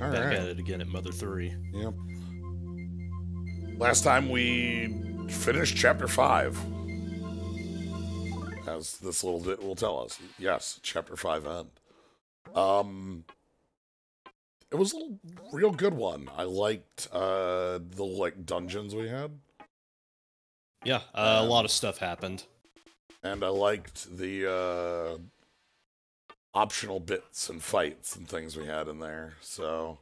All back right. at it again at Mother 3. Yep. Last time we finished chapter five. As this little bit will tell us. Yes, chapter five end. Um it was a real good one. I liked uh the like dungeons we had. Yeah, uh, a lot of stuff happened. And I liked the uh optional bits and fights and things we had in there. So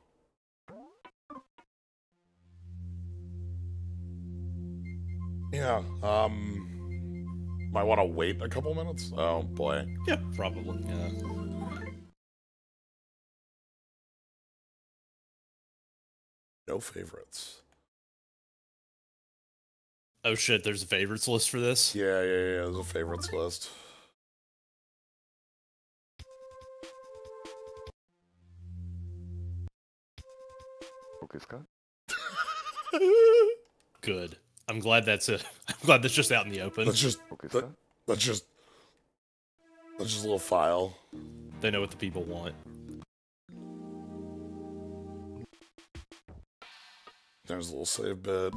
Yeah, um might want to wait a couple minutes. Oh boy. Yeah, probably. Yeah. No favorites. Oh shit, there's a favorites list for this? Yeah, yeah, yeah, there's a favorites list. Good. I'm glad that's a. I'm glad that's just out in the open. Let's just let, let's just let's just a little file. They know what the people want. There's a little save bit.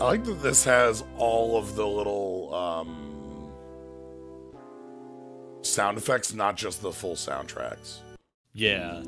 I like that this has all of the little um, sound effects, not just the full soundtracks. Yeah.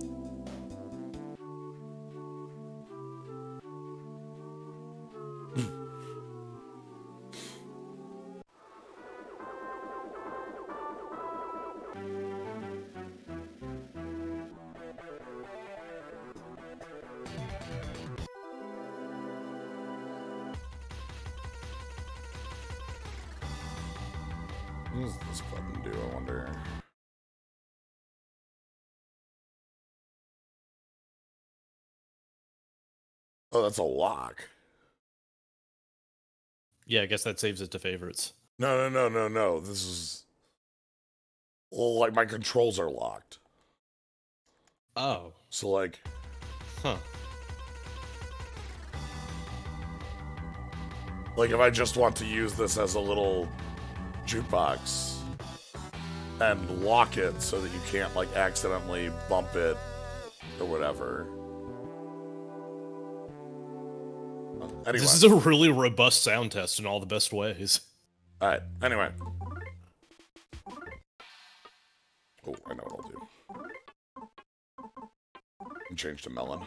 That's a lock. Yeah, I guess that saves it to favorites. No, no, no, no, no. This is. Well, like my controls are locked. Oh. So, like, Huh. like if I just want to use this as a little jukebox and lock it so that you can't like accidentally bump it or whatever. Anyway. This is a really robust sound test in all the best ways. All right. Anyway. Oh, I know what I'll do. And change to melon.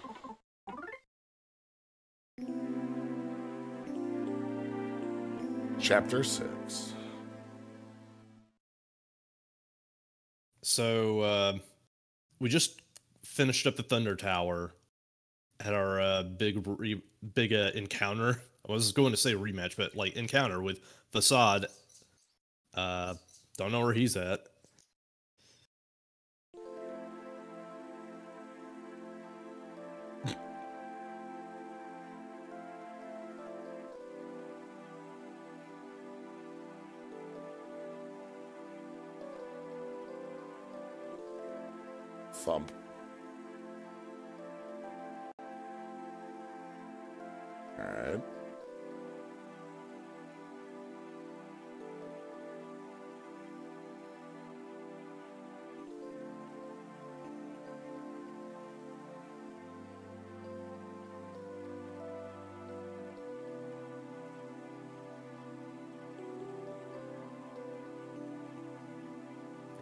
Chapter six. So uh, we just finished up the Thunder Tower. Had our uh, big re- big uh, encounter. I was going to say rematch, but like encounter with Fassad. Uh, don't know where he's at.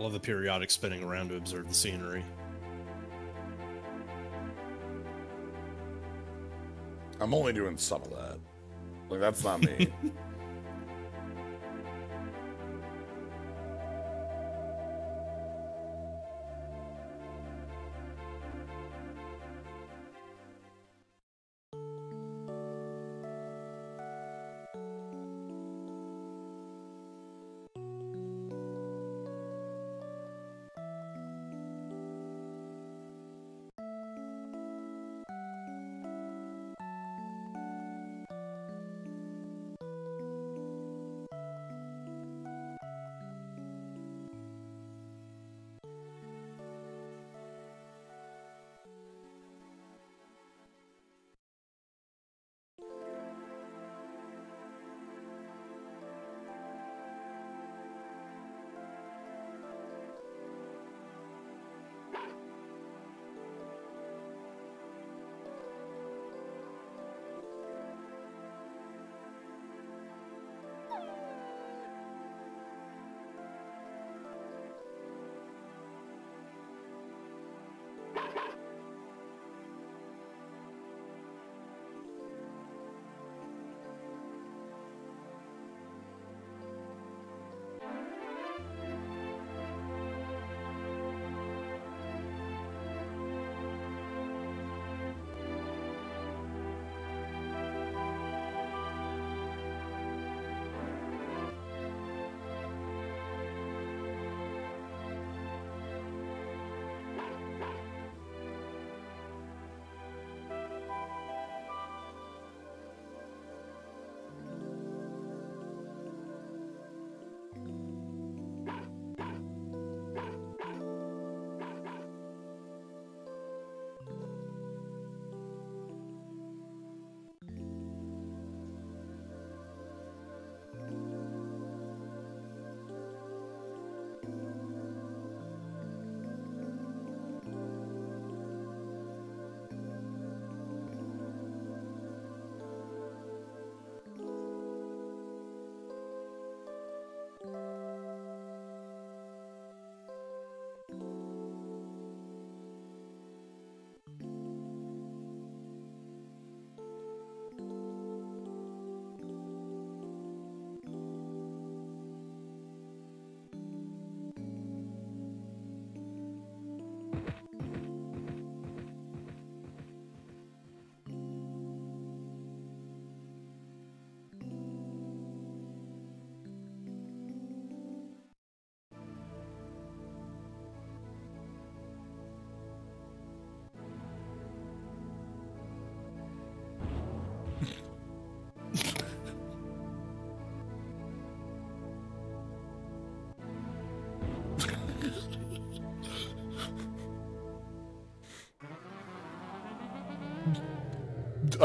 Love the periodic spinning around to observe the scenery. I'm only doing some of that. Like, that's not me.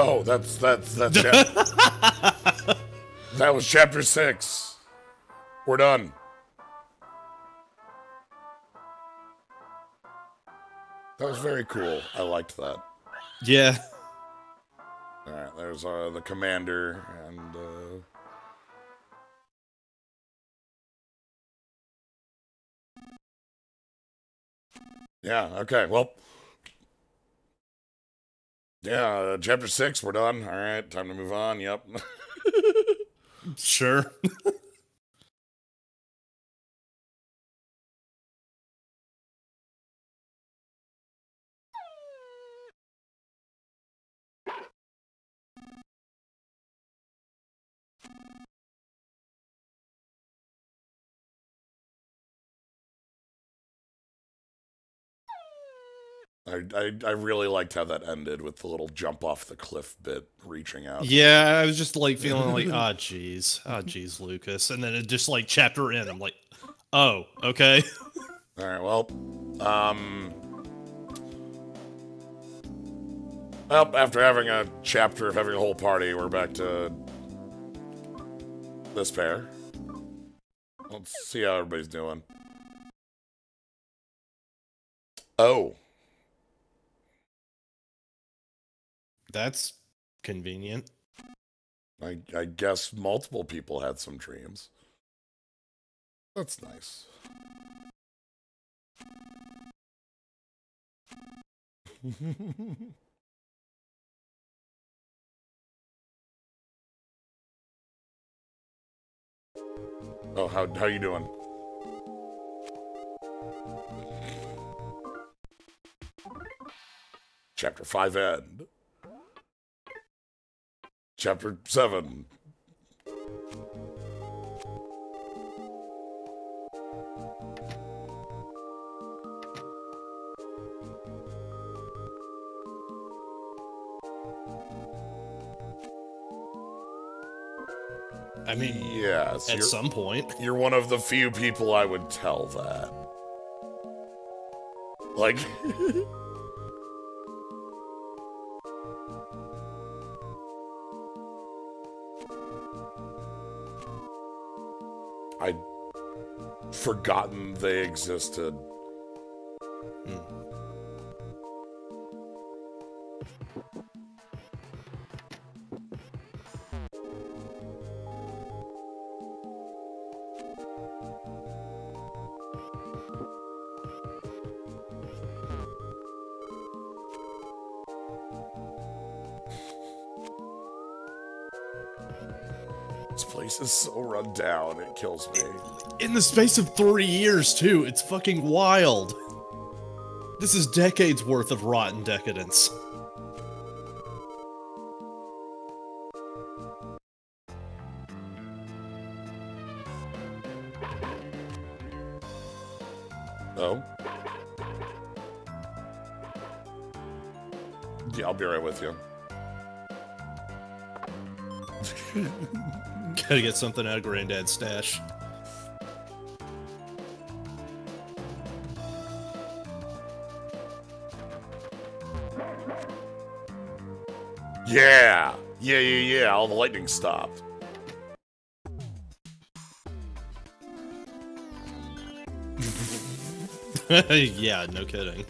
Oh, that's that's that's chap- that was chapter six. We're done. That was very cool. I liked that. Yeah. All right, there's uh, the commander and. Uh... Yeah. Okay. Well. Yeah. Chapter six. We're done. All right. Time to move on. Yep. Sure. I, I I really liked how that ended with the little jump off the cliff bit, reaching out. Yeah, I was just like feeling like, ah, jeez, ah, jeez, Lucas, and then it just like chapter in. I'm like, oh, okay. All right. Well, um, well, after having a chapter of having a whole party, we're back to this pair. Let's see how everybody's doing. Oh, That's convenient. I I guess multiple people had some dreams. That's nice. oh, how how you doing? Chapter 5 end. Chapter 7. I mean, Yes, at some point. you're one of the few people I would tell that. Like, forgotten they existed. Down, it kills me. In the space of three years, too. It's fucking wild. This is decades worth of rotten decadence. Something out of Granddad's stash. Yeah! Yeah, yeah, yeah, all the lightning stopped. yeah, no kidding.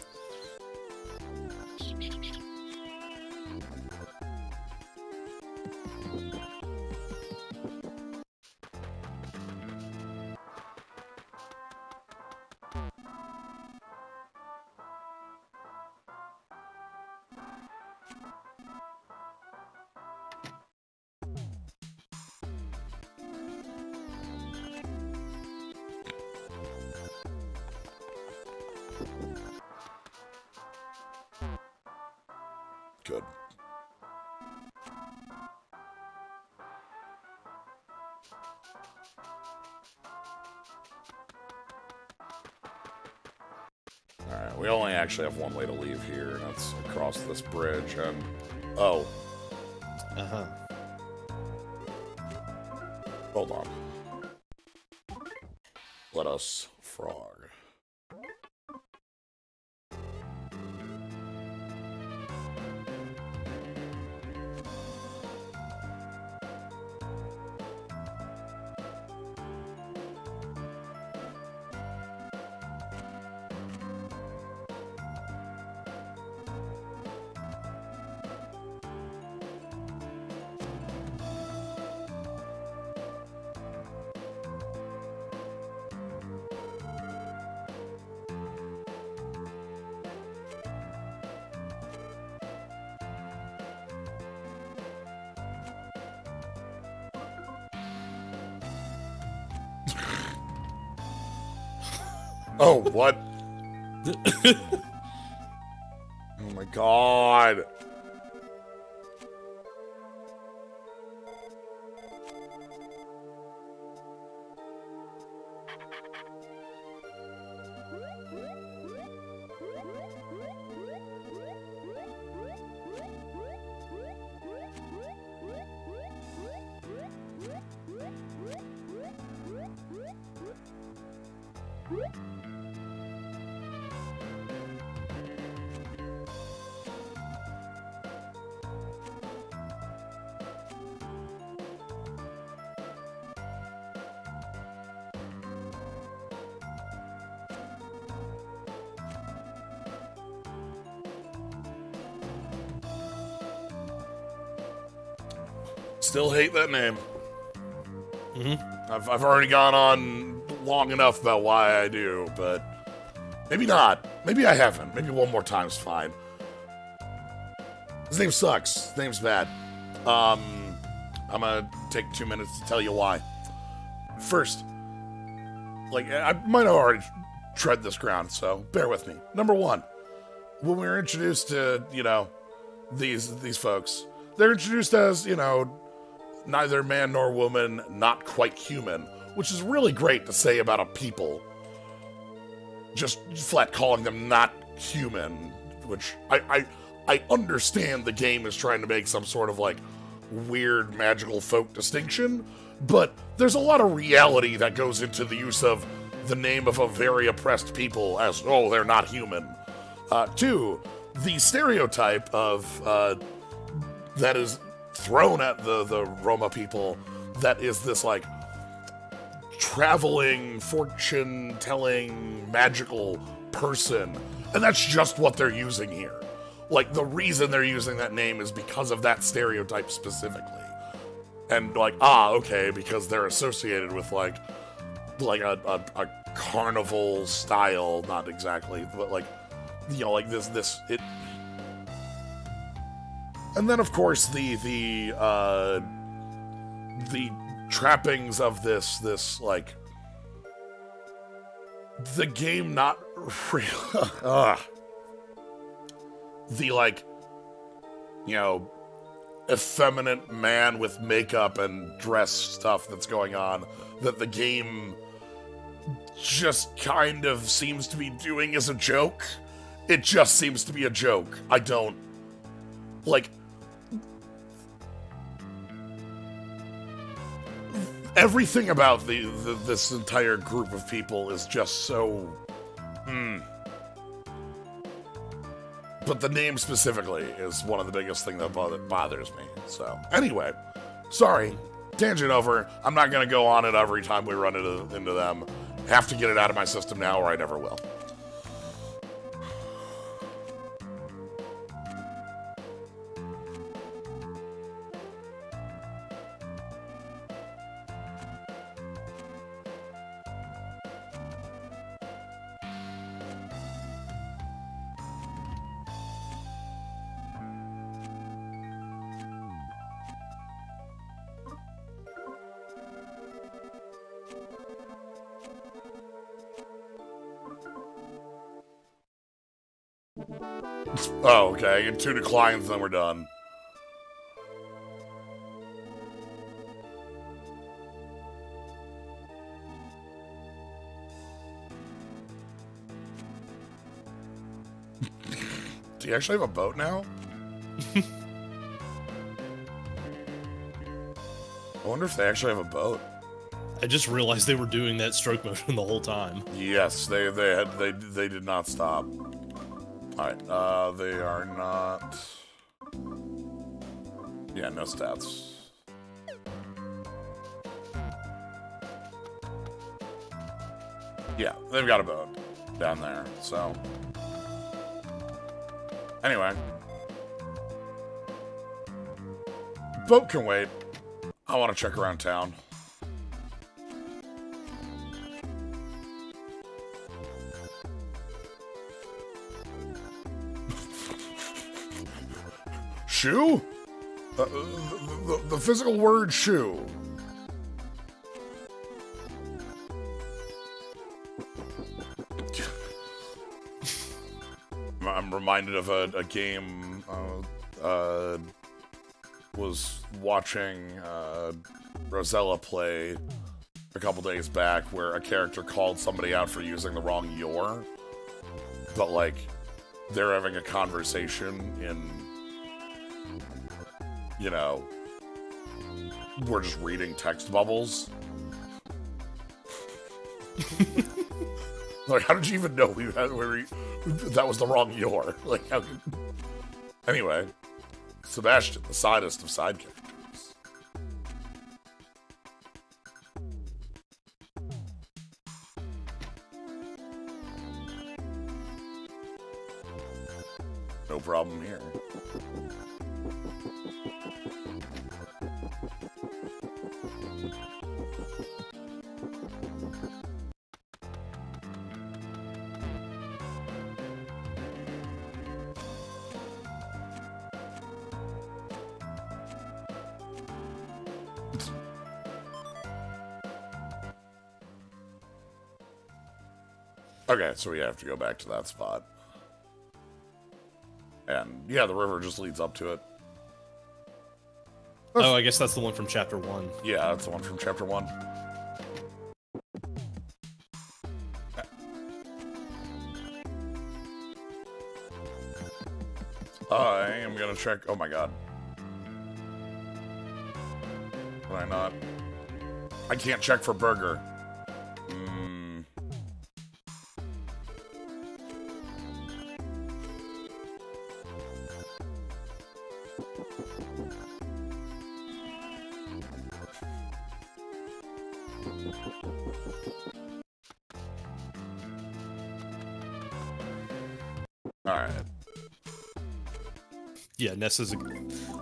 Actually have one way to leave here, and that's across this bridge, and... Oh, Uh huh. hold on. Let us frog. Oh, what? oh my god. Name. Mm-hmm. I've, I've already gone on long enough about why I do, but maybe not. Maybe I haven't. Maybe one more time's fine. His name sucks. His name's bad. Um, I'm gonna take two minutes to tell you why. First, like I might have already tread this ground, so bear with me. Number one, when we were introduced to you know these these folks, they're introduced as you know neither man nor woman, not quite human, which is really great to say about a people. Just flat calling them not human, which I, I I understand the game is trying to make some sort of like weird magical folk distinction, but there's a lot of reality that goes into the use of the name of a very oppressed people as oh they're not human. Uh, two, the stereotype of uh, that is thrown at the the Roma people that is this like traveling fortune telling magical person. And that's just what they're using here. Like the reason they're using that name is because of that stereotype specifically. And like ah okay because they're associated with like like a, a, a carnival style not exactly but like you know like this this it and then of course the the uh the trappings of this this like the game not real the like you know effeminate man with makeup and dress stuff that's going on that the game just kind of seems to be doing as a joke. It just seems to be a joke. I don't like everything about the, the this entire group of people is just so hmm. but the name specifically is one of the biggest thing that bothers me so. Anyway sorry. Tangent over. I'm not going to go on it every time we run into, into them. Have to get it out of my system now or i never will Oh, okay. I get two declines, then we're done. Do you actually have a boat now? I wonder if they actually have a boat. I just realized they were doing that stroke motion the whole time. Yes, they they had they they did not stop. All right, uh, they are not. Yeah, no stats. Yeah, they've got a boat down there. So anyway, boat can wait. I want to check around town. Shoe? Uh, the, the, the physical word shoe. I'm reminded of a, a game. Uh, uh, was watching uh, Rosella play a couple days back, where a character called somebody out for using the wrong "your," but like they're having a conversation in, you know, we're just reading text bubbles. like, how did you even know we had where we, that was the wrong "your"? Like, how could, anyway, Sebastian, the sidest of side characters. No problem here. So we have to go back to that spot. And yeah, the river just leads up to it. Oh, I guess that's the one from chapter one. Yeah, that's the one from chapter one. I am gonna check. Oh my god. Can I not? I can't check for burger. Ness is a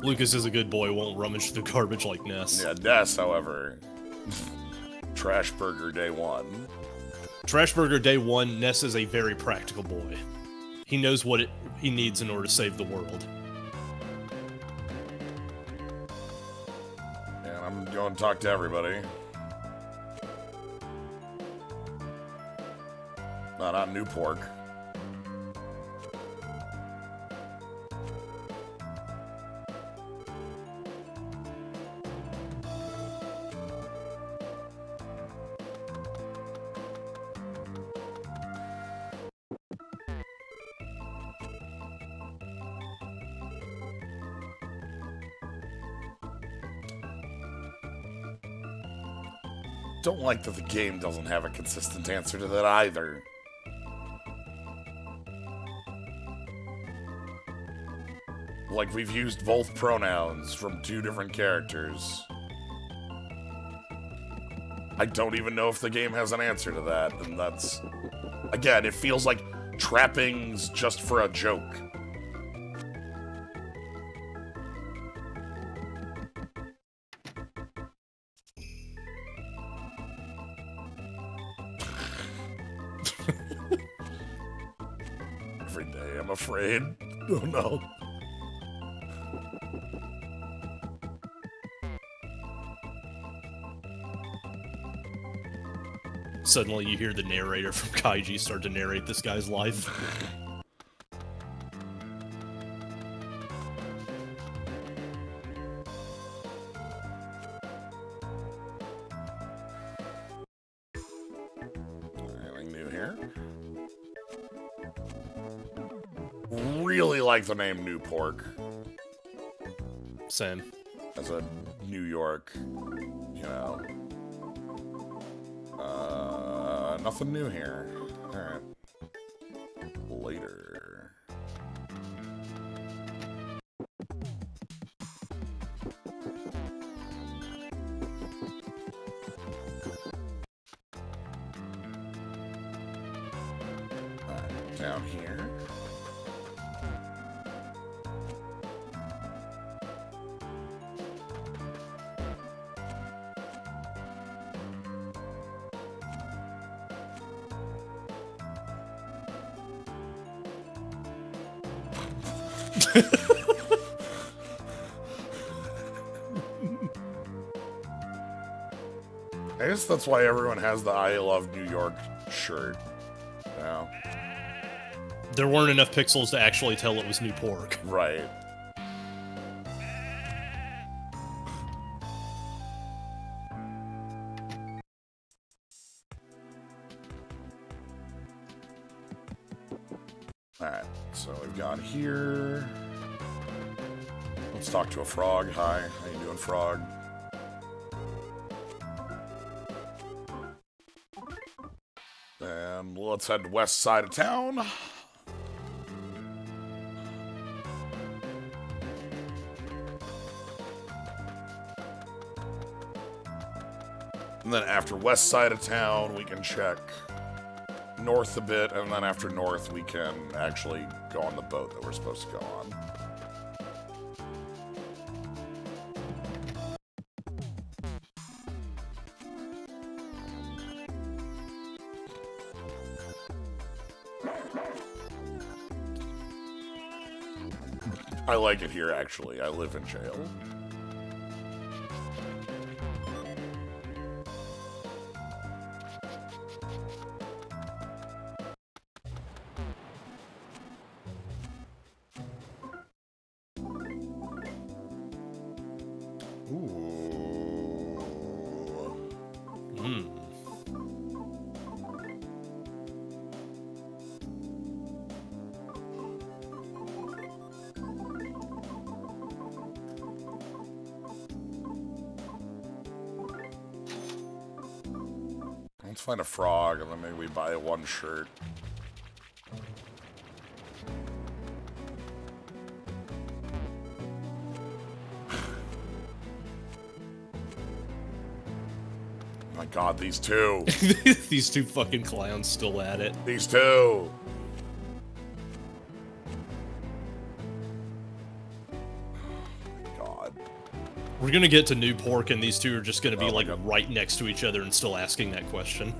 Lucas is a good boy. Won't rummage through garbage like Ness. Yeah, Ness, however, trash burger day one. Trash Burger Day One. Ness is a very practical boy. He knows what it, he needs in order to save the world. And I'm going to talk to everybody. No, not new pork. Like that the game doesn't have a consistent answer to that either. Like we've used both pronouns from two different characters. I don't even know if the game has an answer to that, and that's again, it feels like trappings just for a joke. Suddenly, you hear the narrator from Kaiji start to narrate this guy's life. Anything new here? Really like the name New Pork Same. as a New York, you know. Nothing new here. Alright. That's why everyone has the I Love New York shirt. Now, there weren't enough pixels to actually tell it was new pork. Right. Alright, so we've got here. Let's talk to a frog. Hi, how you doing, frog? Let's head west side of town. And then after west side of town, we can check north a bit, and then after north, we can actually go on the boat that we're supposed to go on. Like it here, actually. I live in jail. We buy one shirt. My god, these two. These two fucking clowns still at it. These two. God. We're gonna get to new pork, and these two are just gonna be Oh like God. right next to each other and still asking that question.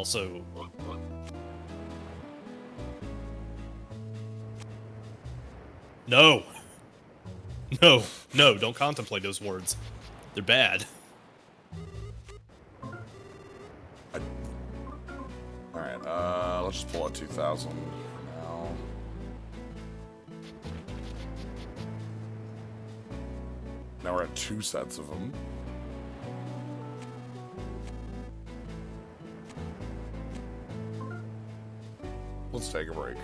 Also, no, no, no! Don't contemplate those words. They're bad. Alright, uh, let's just pull out 2,000 for now. Now we're at two sets of them. Take a break.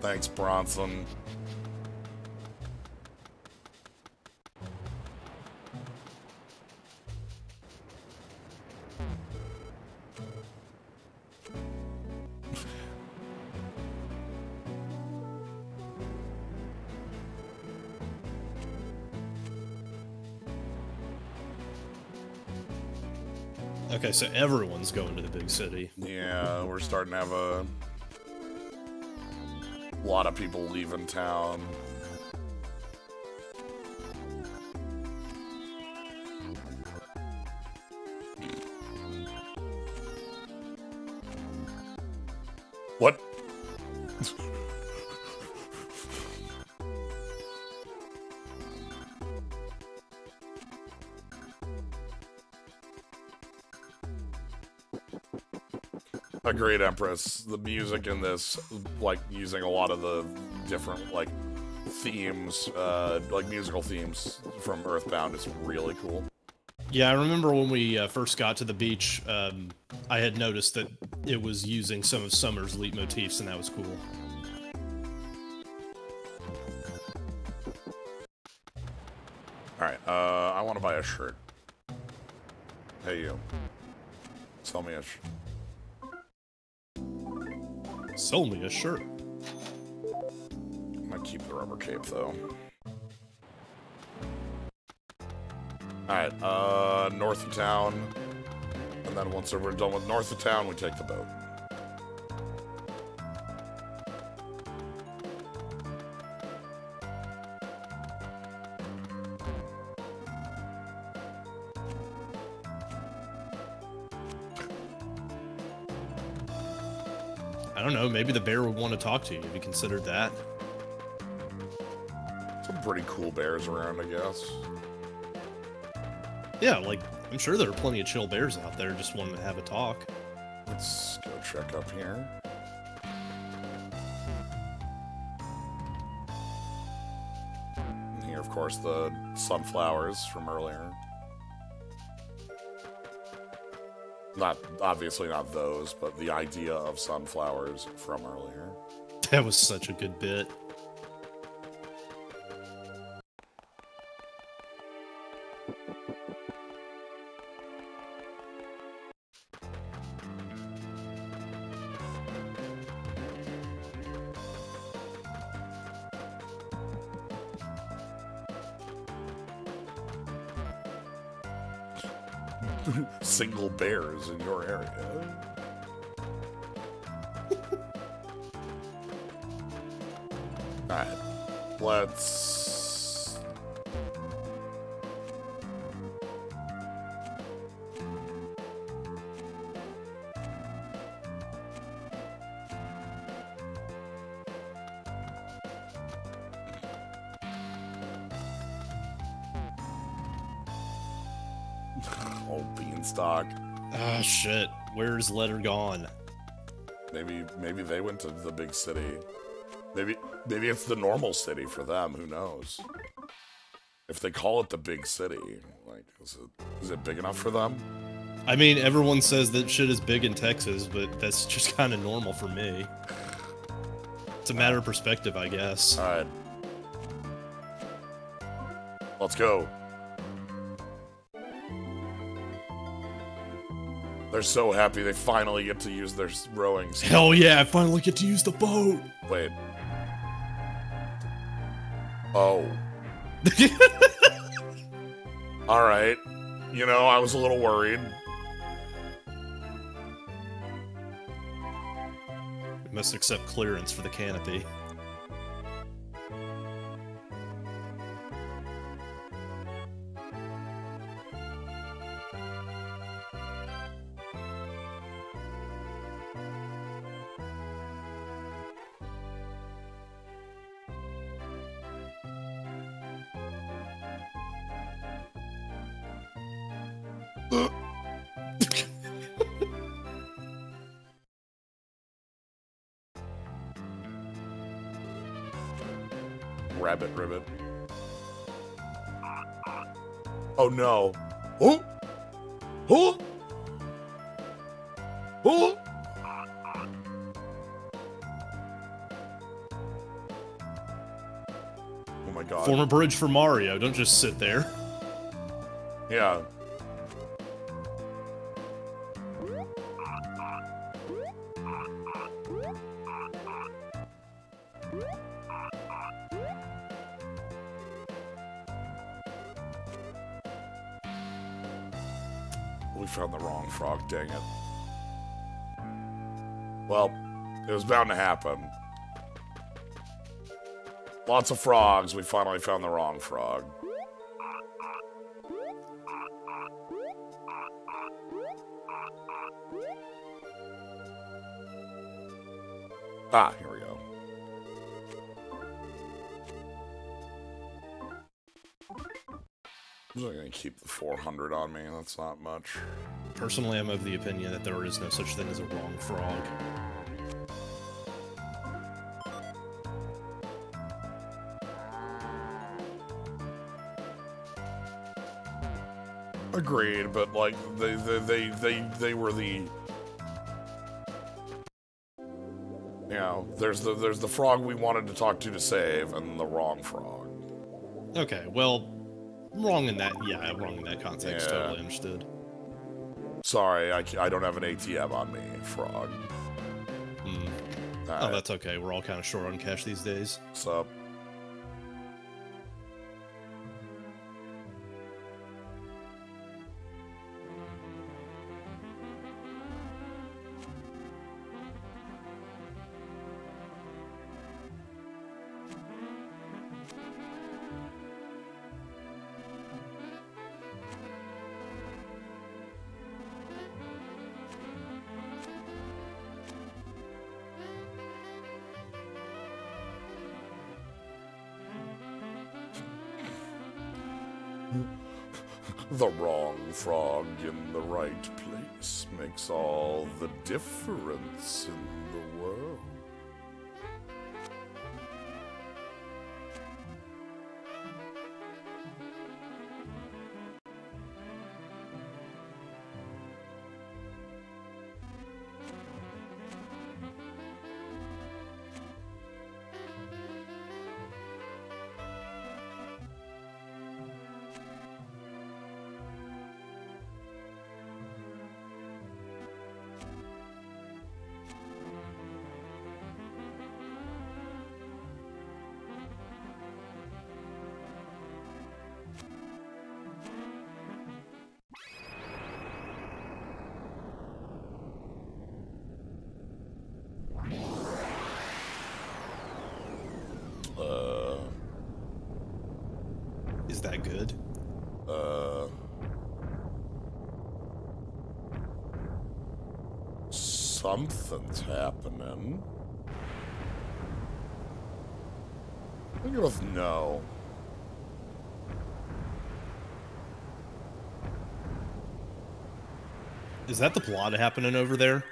Thanks, Bronson. Okay, so everyone's going to the big city. Yeah, we're starting to have a lot of people leaving town. Great Empress. The music in this, like using a lot of the different like themes, uh, like musical themes from Earthbound, is really cool. Yeah, I remember when we uh, first got to the beach, um, I had noticed that it was using some of Summer's leitmotifs, and that was cool. All right, uh, I want to buy a shirt. Hey, you. Sell me a. Sh- Sell me a shirt. I'm gonna keep the rubber cape though. Alright, uh, north of town. And then once we're done with north of town, we take the boat. Want to talk to you. Have you considered that? Some pretty cool bears around, I guess. Yeah, like I'm sure there are plenty of chill bears out there just wanting to have a talk. Let's go check up here. And here, of course, the sunflowers from earlier. Not obviously not those, but the idea of sunflowers from earlier. That was such a good bit. Where's Leder gone? Maybe maybe they went to the big city. Maybe maybe it's the normal city for them. Who knows? If they call it the big city, like is it is it big enough for them? I mean, everyone says that shit is big in Texas, but that's just kind of normal for me. It's a matter of perspective, I guess. All right, let's go. They're so happy they finally get to use their s- rowing. s- Hell yeah, I finally get to use the boat! Wait. Oh. All right. You know, I was a little worried. Must accept clearance for the canopy. Rabbit ribbit. Oh no. Oh! Oh! Oh! Oh my god. Form a bridge for Mario, don't just sit there. Yeah. Bound to happen. Lots of frogs, we finally found the wrong frog. Ah, here we go. I'm just gonna keep the 400 on me. That's not much. Personally, I'm of the opinion that there is no such thing as a wrong frog. Agreed, but like they they they they, they were the you know, there's the there's the frog we wanted to talk to to save, and the wrong frog. Okay, well, wrong in that. Yeah, wrong in that context. Yeah. Totally understood. Sorry, I, I don't have an ATM on me, frog. Hmm. Oh, that's okay. We're all kind of short on cash these days. what's difference in Is that good? uh. Something's happening. I'm gonna with no. Is that the plot happening over there?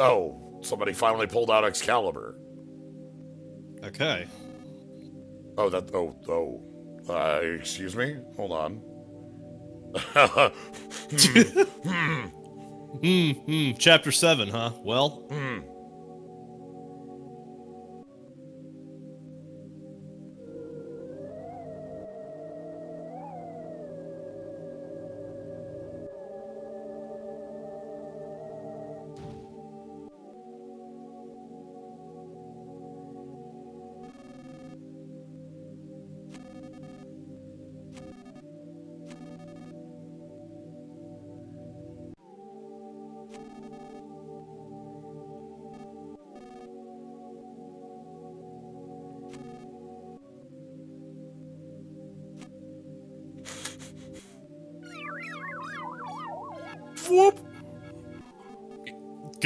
Oh, somebody finally pulled out Excalibur. okay. Oh, that. Oh, oh. Uh, excuse me? Hold on. Hmm, hmm, chapter 7, huh? Well, Hmm.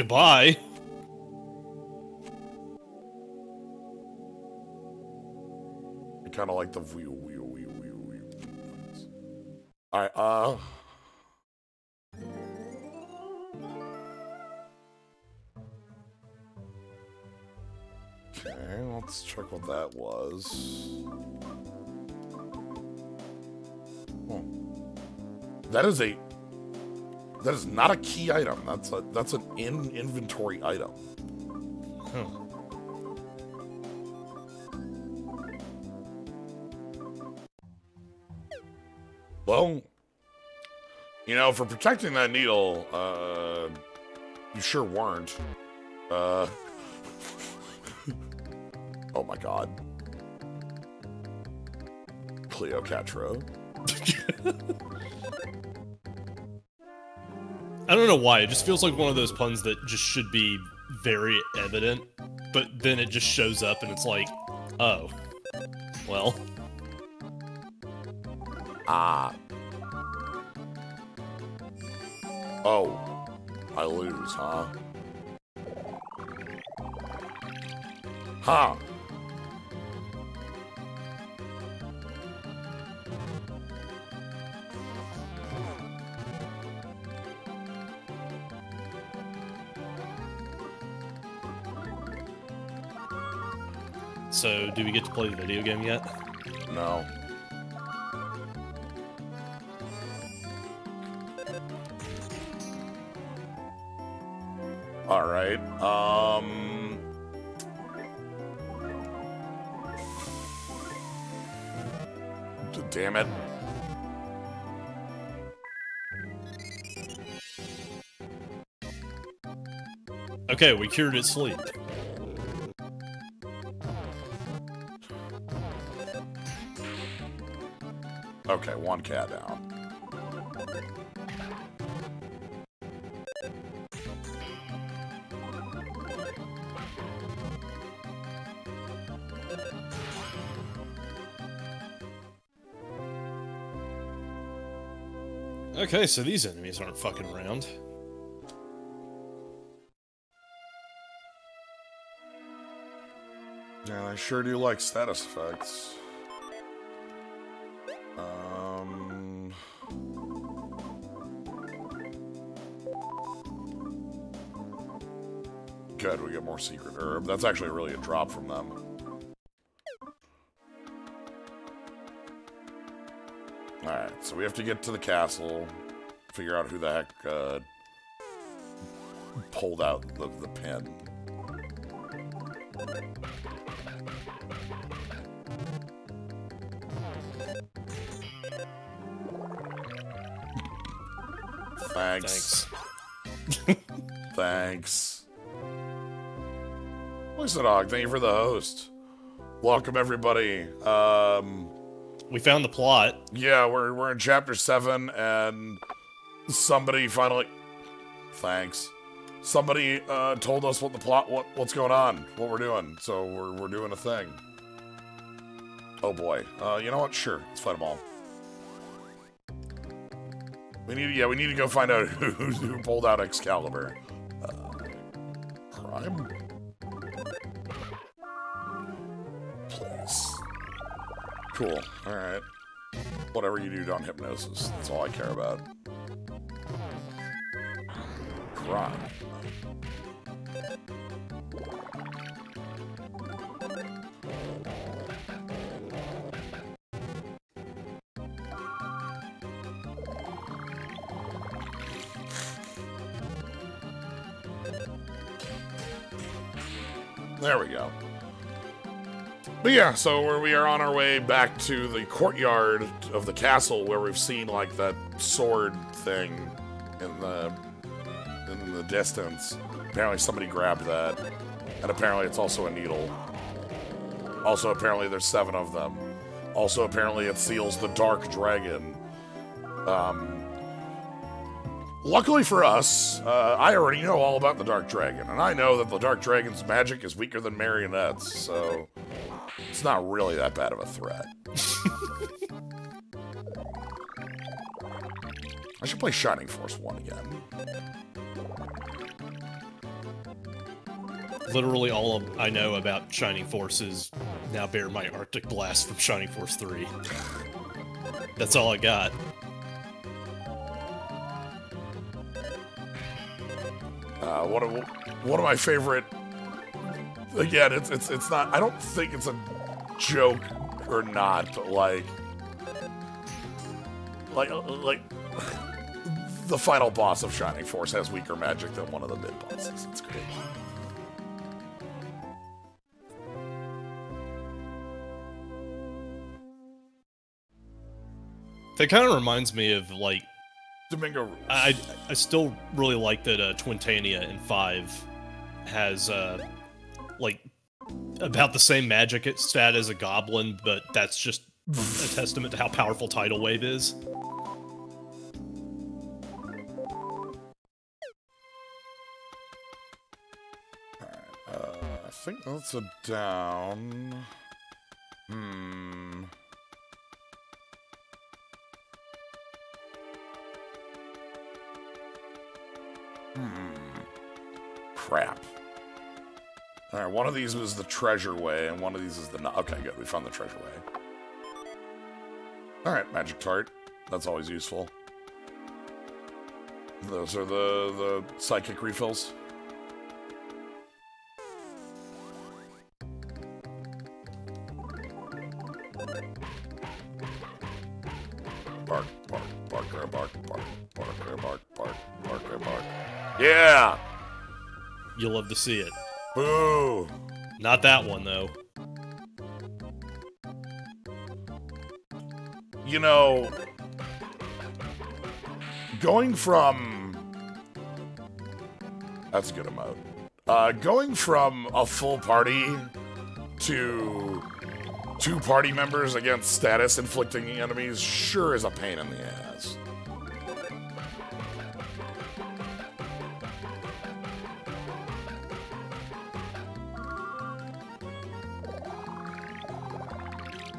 Goodbye. I kind of like the wheel. All right, uh. Okay, let's check what that was. Oh. That is a. That is not a key item. That's a that's an in inventory item. Huh. Well, you know, for protecting that needle, uh, you sure weren't. Uh, oh my god. Cleocatra. I don't know why. It just feels like one of those puns that just should be very evident, but then it just shows up and it's like, oh, well, Ah. Oh. I lose, huh? Huh. So, do we get to play the video game yet? No. All right. Um. Damn it. Okay, we cured its sleep. Okay, one cat down. Okay, so these enemies aren't fucking around. Yeah, I sure do like status effects. More secret herb. That's actually really a drop from them. Alright, so we have to get to the castle, figure out who the heck uh, pulled out the, the pin. Thanks. Thanks. Lisa thank you for the host. Welcome everybody. Um We found the plot. yeah, we're we're in chapter seven and somebody finally thanks. Somebody uh told us what the plot what what's going on, what we're doing. So we're we're doing a thing. Oh boy. Uh you know what? Sure, let's fight them all. We need yeah, we need to go find out who who pulled out Excalibur. Uh, crime? Cool. Alright. Whatever you do don't hypnosis. That's all I care about. Crime. But yeah, so we are on our way back to the courtyard of the castle where we've seen like that sword thing in the in the distance. Apparently somebody grabbed that, and apparently it's also a needle. Also, apparently there's seven of them. Also, apparently it seals the dark dragon. Um, luckily for us, uh, I already know all about the dark dragon, and I know that the dark dragon's magic is weaker than marionettes, so it's not really that bad of a threat. I should play Shining Force 1 again. Literally all of I know about Shining Force is now bear my Arctic Blast from Shining Force 3. That's all I got. Uh, one of one of my favorite. Again, it's it's it's not. I don't think it's a joke or not, but like, like like the final boss of Shining Force has weaker magic than one of the mid bosses. It's great. That kind of reminds me of like Domingo rules. I I still really like that uh, Twintania in five has uh about the same magic stat as a goblin, but that's just a testament to how powerful Tidal Wave is. Uh, I think that's a down. Hmm. Hmm. Crap. Alright, one of these was the treasure way, and one of these is the... Okay, good. We found the treasure way. Alright, magic tart. That's always useful. Those are the, the psychic refills. Bark, bark, barker, bark, bark, barker, bark, bark, barker, bark. Yeah! You'll love to see it. Boo! Not that one though. You know, going from. That's a good emote. Uh, going from a full party to two party members against status inflicting enemies sure is a pain in the ass.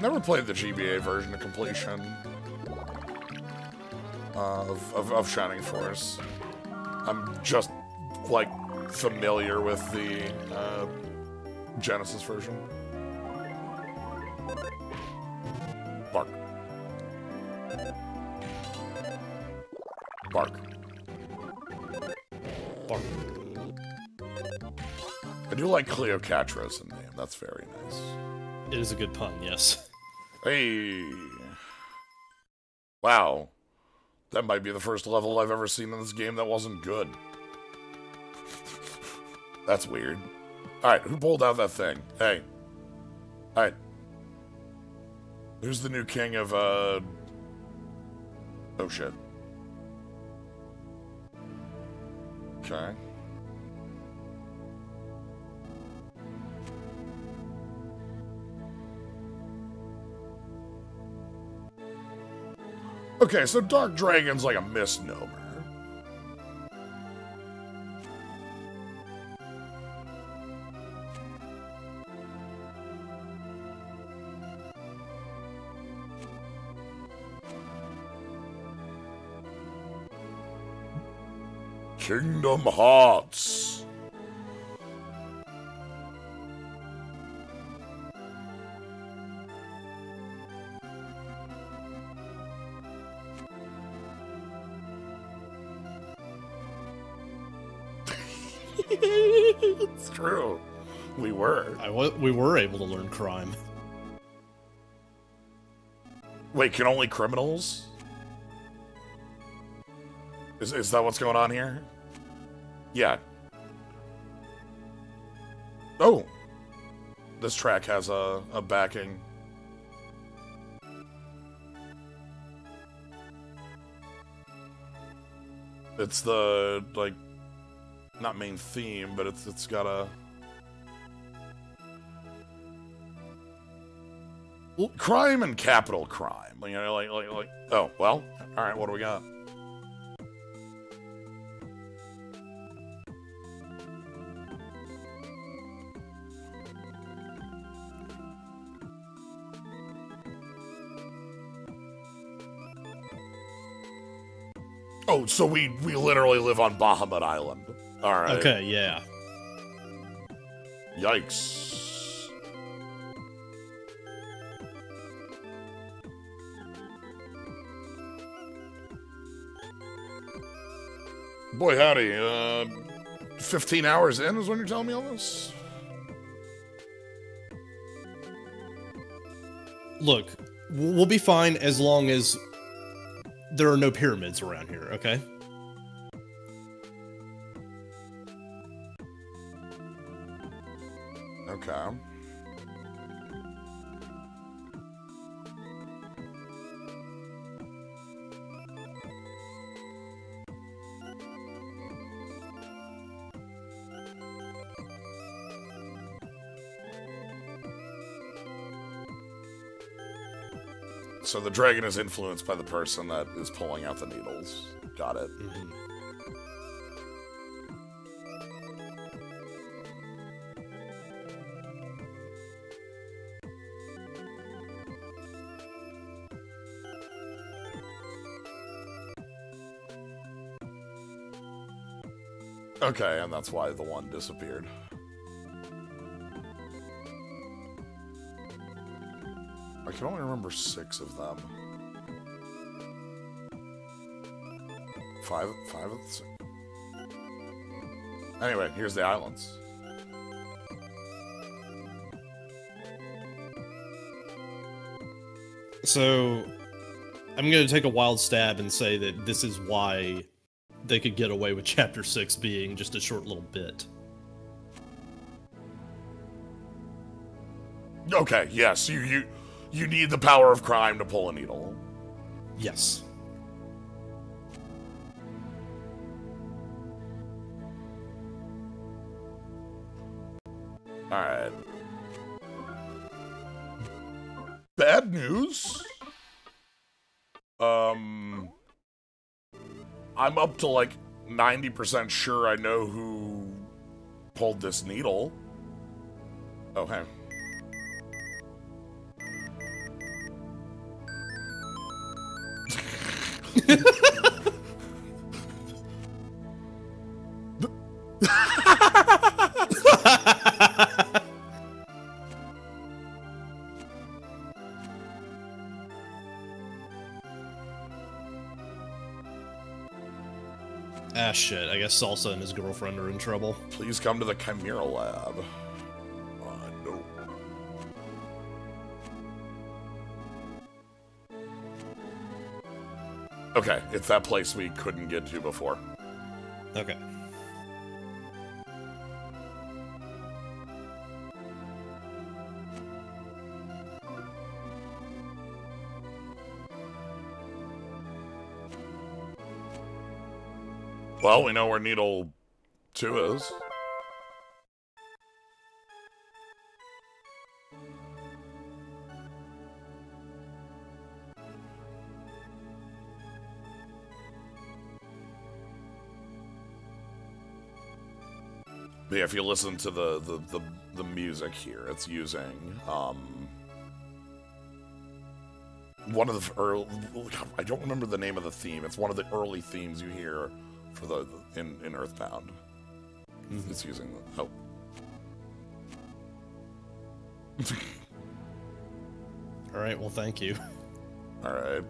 Never played the GBA version to completion of, of, of Shining Force. I'm just like familiar with the uh, Genesis version. Bark. Bark. Bark. I do like Cleocatra as a name. That's very nice. It is a good pun, yes. Hey. Wow. That might be the first level I've ever seen in this game that wasn't good. That's weird. Alright, who pulled out that thing? Hey. Alright. Who's the new king of, uh... Oh, shit. Okay. Okay, so Dark Dragon's like a misnomer. Kingdom Hearts. We were able to learn crime. Wait, can only criminals? Is, is that what's going on here? Yeah. Oh! This track has a, a backing. It's the, like, not main theme, but it's it's got a... crime and capital crime. You know, like, like, like, oh, well, all right, what do we got? Oh, so we we literally live on Bahamut Island. All right. Okay, yeah. Yikes. Boy, howdy. Uh, 15 hours in is when you're telling me all this? Look, we'll be fine as long as there are no pyramids around here, okay? Okay. Dragon is influenced by the person that is pulling out the needles. Got it. Mhm. Okay, and that's why the one disappeared. Can only remember six of them. Five, five of the six. Anyway, here's the islands. So, I'm going to take a wild stab and say that this is why they could get away with Chapter 6 being just a short little bit. Okay, yes, you you you need the power of crime to pull a needle. Yes. Alright. Bad news? Um... I'm up to like 90% sure I know who pulled this needle. Oh, hey. Guess Salsa and his girlfriend are in trouble. Please come to the Chimera Lab. Uh, no. Okay, it's that place we couldn't get to before. Okay. Well, we know where Needle 2 is. Yeah, if you listen to the, the, the, the music here, it's using um, one of the early. I don't remember the name of the theme. It's one of the early themes you hear for the in in Earthbound. Mhm. It's using the oh. All right. Well, thank you. All right.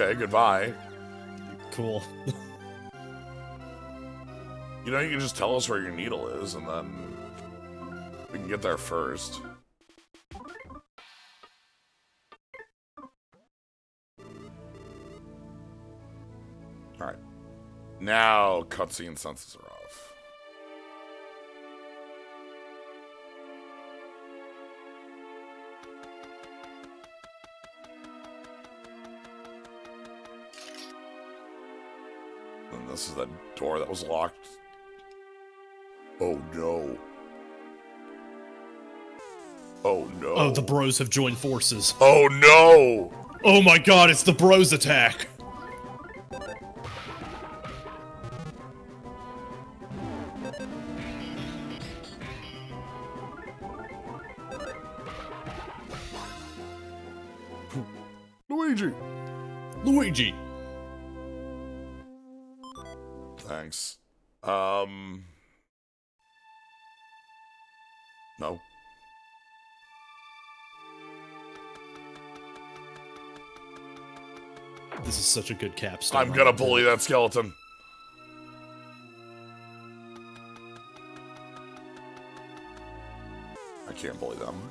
Okay, goodbye. Cool. You know, you can just tell us where your needle is, and then we can get there first. Alright. Now, cutscene senses are this is that door that was locked. Oh no. Oh no. Oh, the bros have joined forces. Oh no! Oh my god, it's the bros attack. Such a good capstone. I'm gonna bully that skeleton. I can't bully them.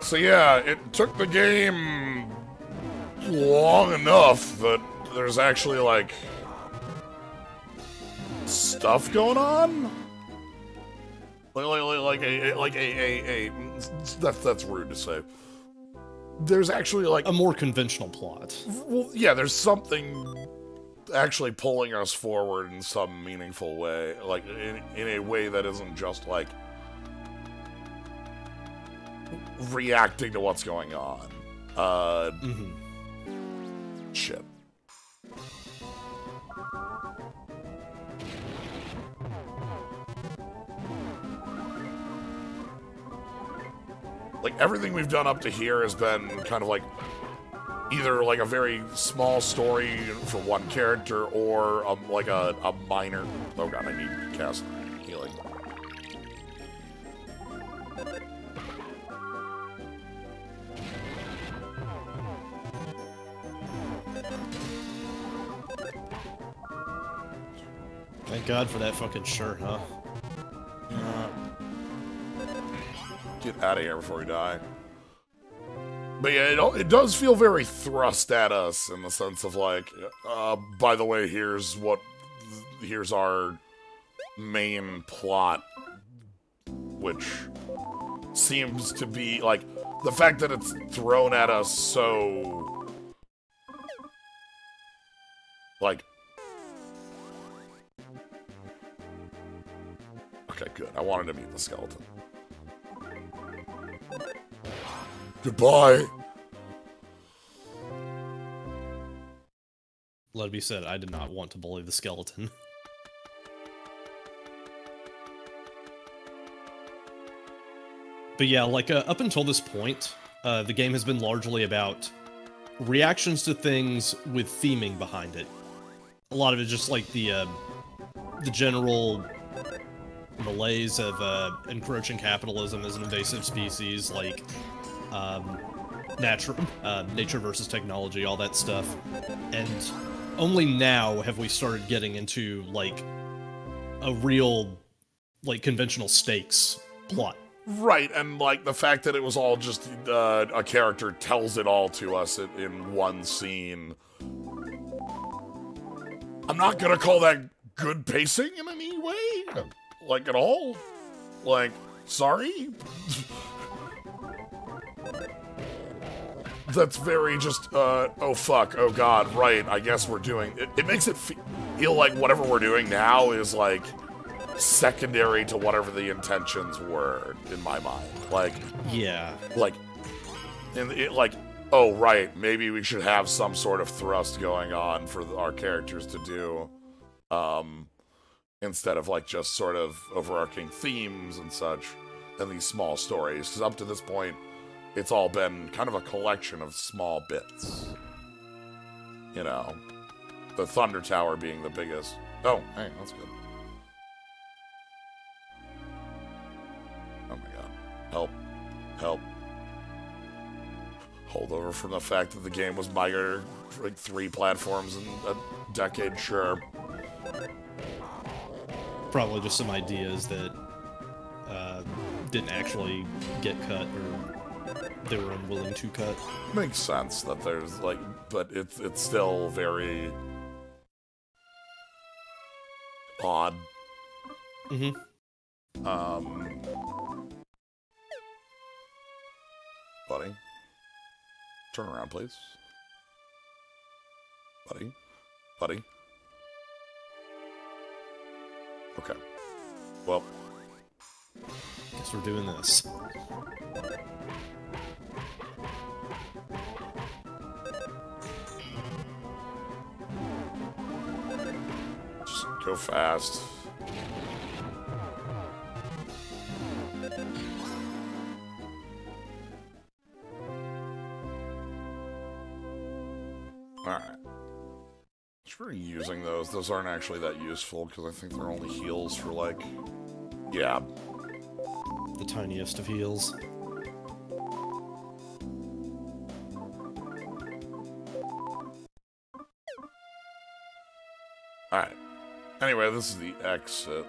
So yeah, it took the game long enough that there's actually like stuff going on. Like, like, like a like a, a, a that's that's rude to say. There's actually like A more conventional plot. well, yeah, there's something actually pulling us forward in some meaningful way, like in, in a way that isn't just like reacting to what's going on. Uh, hmm like everything we've done up to here has been kind of like either like a very small story for one character or a, like a, a minor. Oh god, I need cast healing. Thank God for that fucking shirt, huh? Get out of here before we die. But yeah, it, it does feel very thrust at us in the sense of like, uh, by the way, here's what, here's our main plot, which seems to be like the fact that it's thrown at us so like okay good i wanted to meet the skeleton goodbye Let it be said, I did not want to bully the skeleton. but yeah, like uh, up until this point, uh, the game has been largely about reactions to things with theming behind it. A lot of it just like the uh, the general malaise of uh, encroaching capitalism as an invasive species, like um, natural uh, nature versus technology, all that stuff. And only now have we started getting into like a real like conventional stakes plot. Right, and like the fact that it was all just uh, a character tells it all to us in, in one scene. I'm not gonna call that good pacing in any way, like at all. Like, sorry. That's very just, uh, oh fuck, oh god, right, I guess we're doing, it, it makes it feel like whatever we're doing now is like, secondary to whatever the intentions were in my mind. Like, yeah, like, and it like, oh right, maybe we should have some sort of thrust going on for our characters to do, um, instead of like just sort of overarching themes and such, and these small stories. Because up to this point, it's all been kind of a collection of small bits. You know, the Thunder Tower being the biggest. Oh, hey, that's good. Oh my god. Help. Help. Holdover from the fact that the game was migrated like three platforms in a decade, sure. Probably just some ideas that uh, didn't actually get cut or they were unwilling to cut. Makes sense that there's like, but it's it's still very odd. Mm-hmm. Um, buddy. Turn around, please. Buddy. Buddy. Okay. Well. Guess we're doing this. Just go fast. Those aren't actually that useful because I think they're only heals for like... Yeah. The tiniest of heals. Alright. Anyway, this is the exit.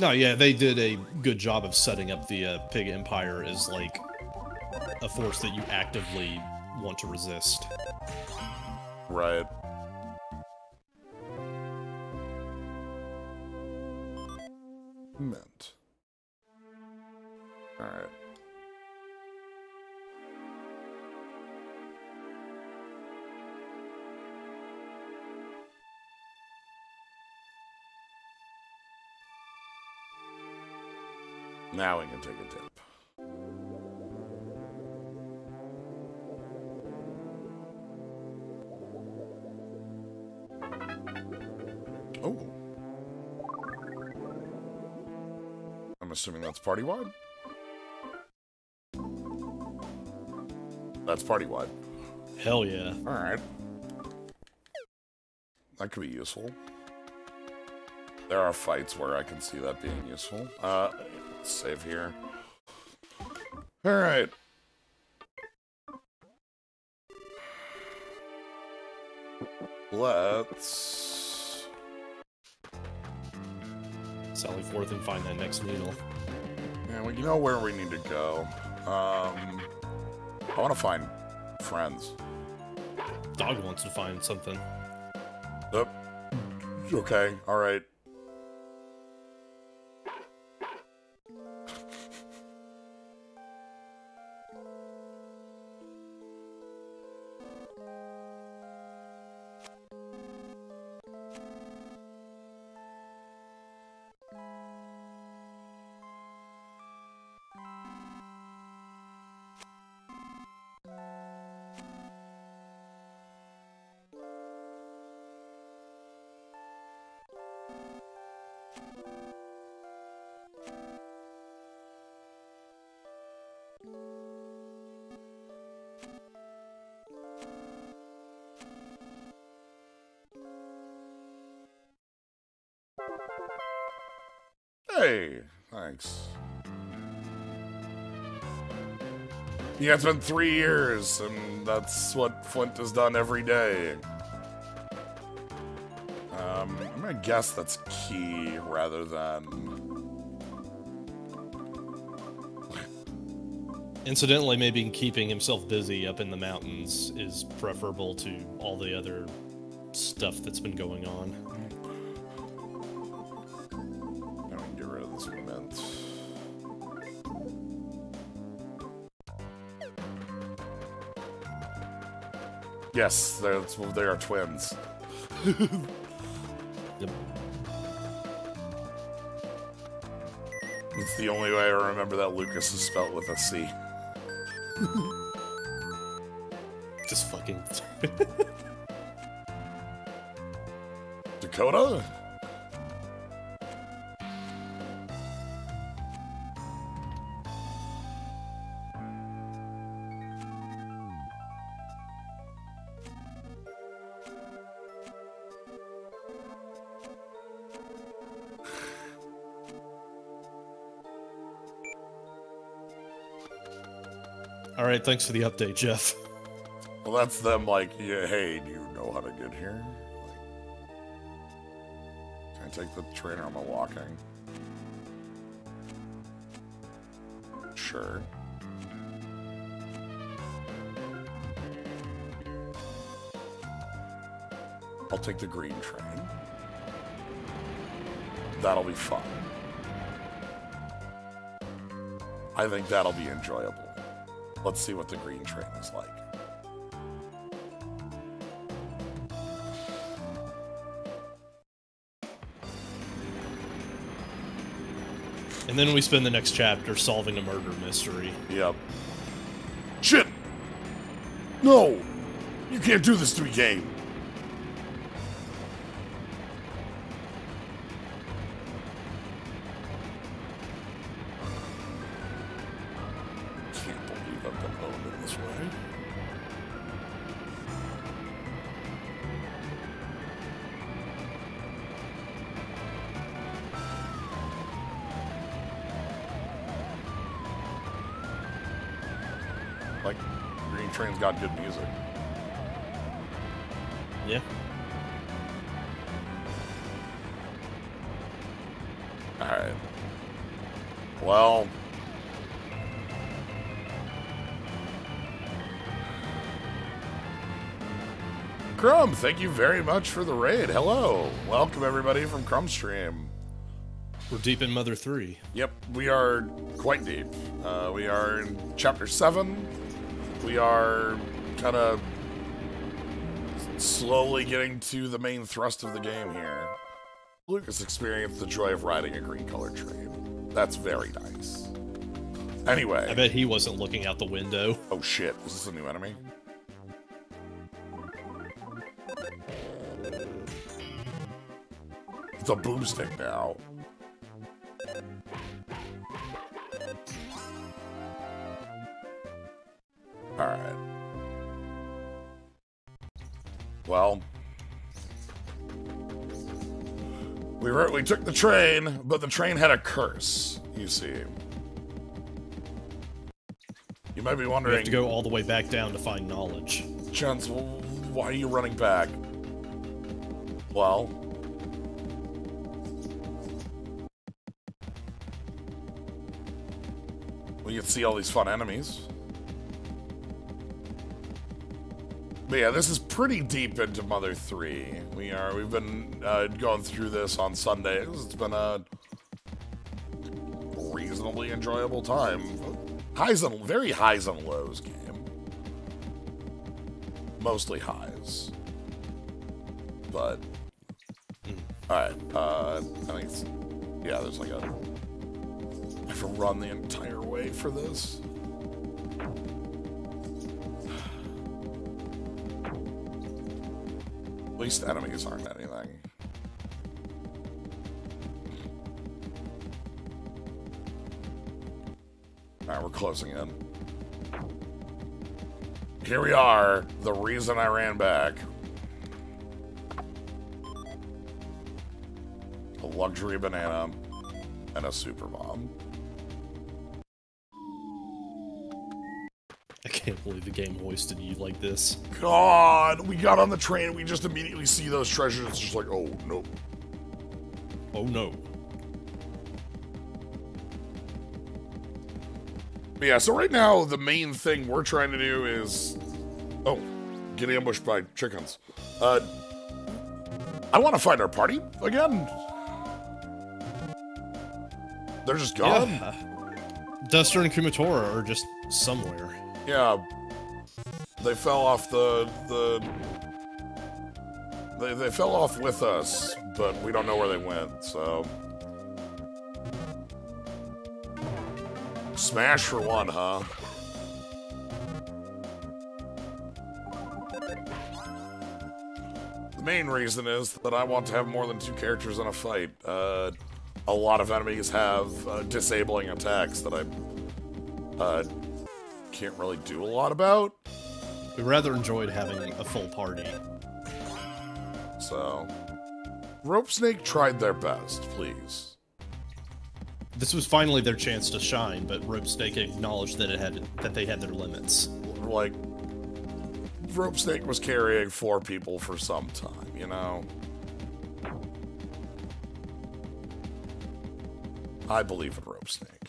No, yeah, they did a good job of setting up the uh, Pig Empire as like a force that you actively want to resist. Right. Mint. Alright. Now we can take a dip. Oh. I'm assuming that's party That's party wide. Hell yeah. Alright. That could be useful. There are fights where I can see that being useful. Uh, save here. Alright. Let's... sally forth and find that next needle. Yeah, well, you know where we need to go. Um, I want to find friends. Dog wants to find something. Yep. Okay, alright. Hey, it's been three years, and that's what Flint has done every day. Um, I'm gonna guess that's key rather than. Incidentally, maybe keeping himself busy up in the mountains is preferable to all the other stuff that's been going on. Yes, they are twins. Yep. It's the only way I remember that Lucas is spelled with a C. Just fucking. Dakota? Right, thanks for the update, Jeff. Well, that's them like, yeah, hey, do you know how to get here? Like, can I take the train or am I walking? Sure. I'll take the green train. That'll be fun. I think that'll be enjoyable. Let's see what the green train is like. And then we spend the next chapter solving a murder mystery. Yep. Shit! No! You can't do this to me, game! This way. Like, Green Train's got good music. Yeah. Alright. Well. Thank you very much for the raid. Hello. Welcome, everybody, from Crumb Stream. We're deep in Mother 3. Yep, we are quite deep. Uh, we are in chapter 7. We are kind of slowly getting to the main thrust of the game here. Lucas experienced the joy of riding a green colored train. That's very nice. Anyway. I bet he wasn't looking out the window. Oh shit, is this a new enemy? It's a boomstick now. Alright. Well. We were, we took the train, but the train had a curse, you see. You might be wondering, have to go all the way back down to find knowledge. Chance, why are you running back? Well, we can see all these fun enemies. But yeah, this is pretty deep into Mother 3. We are, we've been uh, going through this on Sundays. It's been a reasonably enjoyable time. Highs and, very highs and lows game. Mostly highs. But, alright, uh, I think it's, yeah, there's like a, to run the entire way for this. At least enemies aren't anything. Alright, we're closing in. Here we are, the reason I ran back. A luxury banana and a super bomb. Can't believe the game hoisted you like this. God, we got on the train, we just immediately see those treasures. It's just like, oh, no. Oh no. But yeah, so right now, the main thing we're trying to do is... Oh, get ambushed by chickens. Uh, I want to find our party again. They're just gone. Yeah. Duster and Kumatora are just somewhere. Yeah. They fell off the the. They they fell off with us, but we don't know where they went. So. Smash for one, huh? The main reason is that I want to have more than two characters in a fight. Uh, a lot of enemies have uh, disabling attacks that I uh, can't really do a lot about. We rather enjoyed having a full party. So, Rope Snake tried their best, please. This was finally their chance to shine, but Rope Snake acknowledged that it had that they had their limits. Like, Rope Snake was carrying four people for some time, you know? I believe in Rope Snake.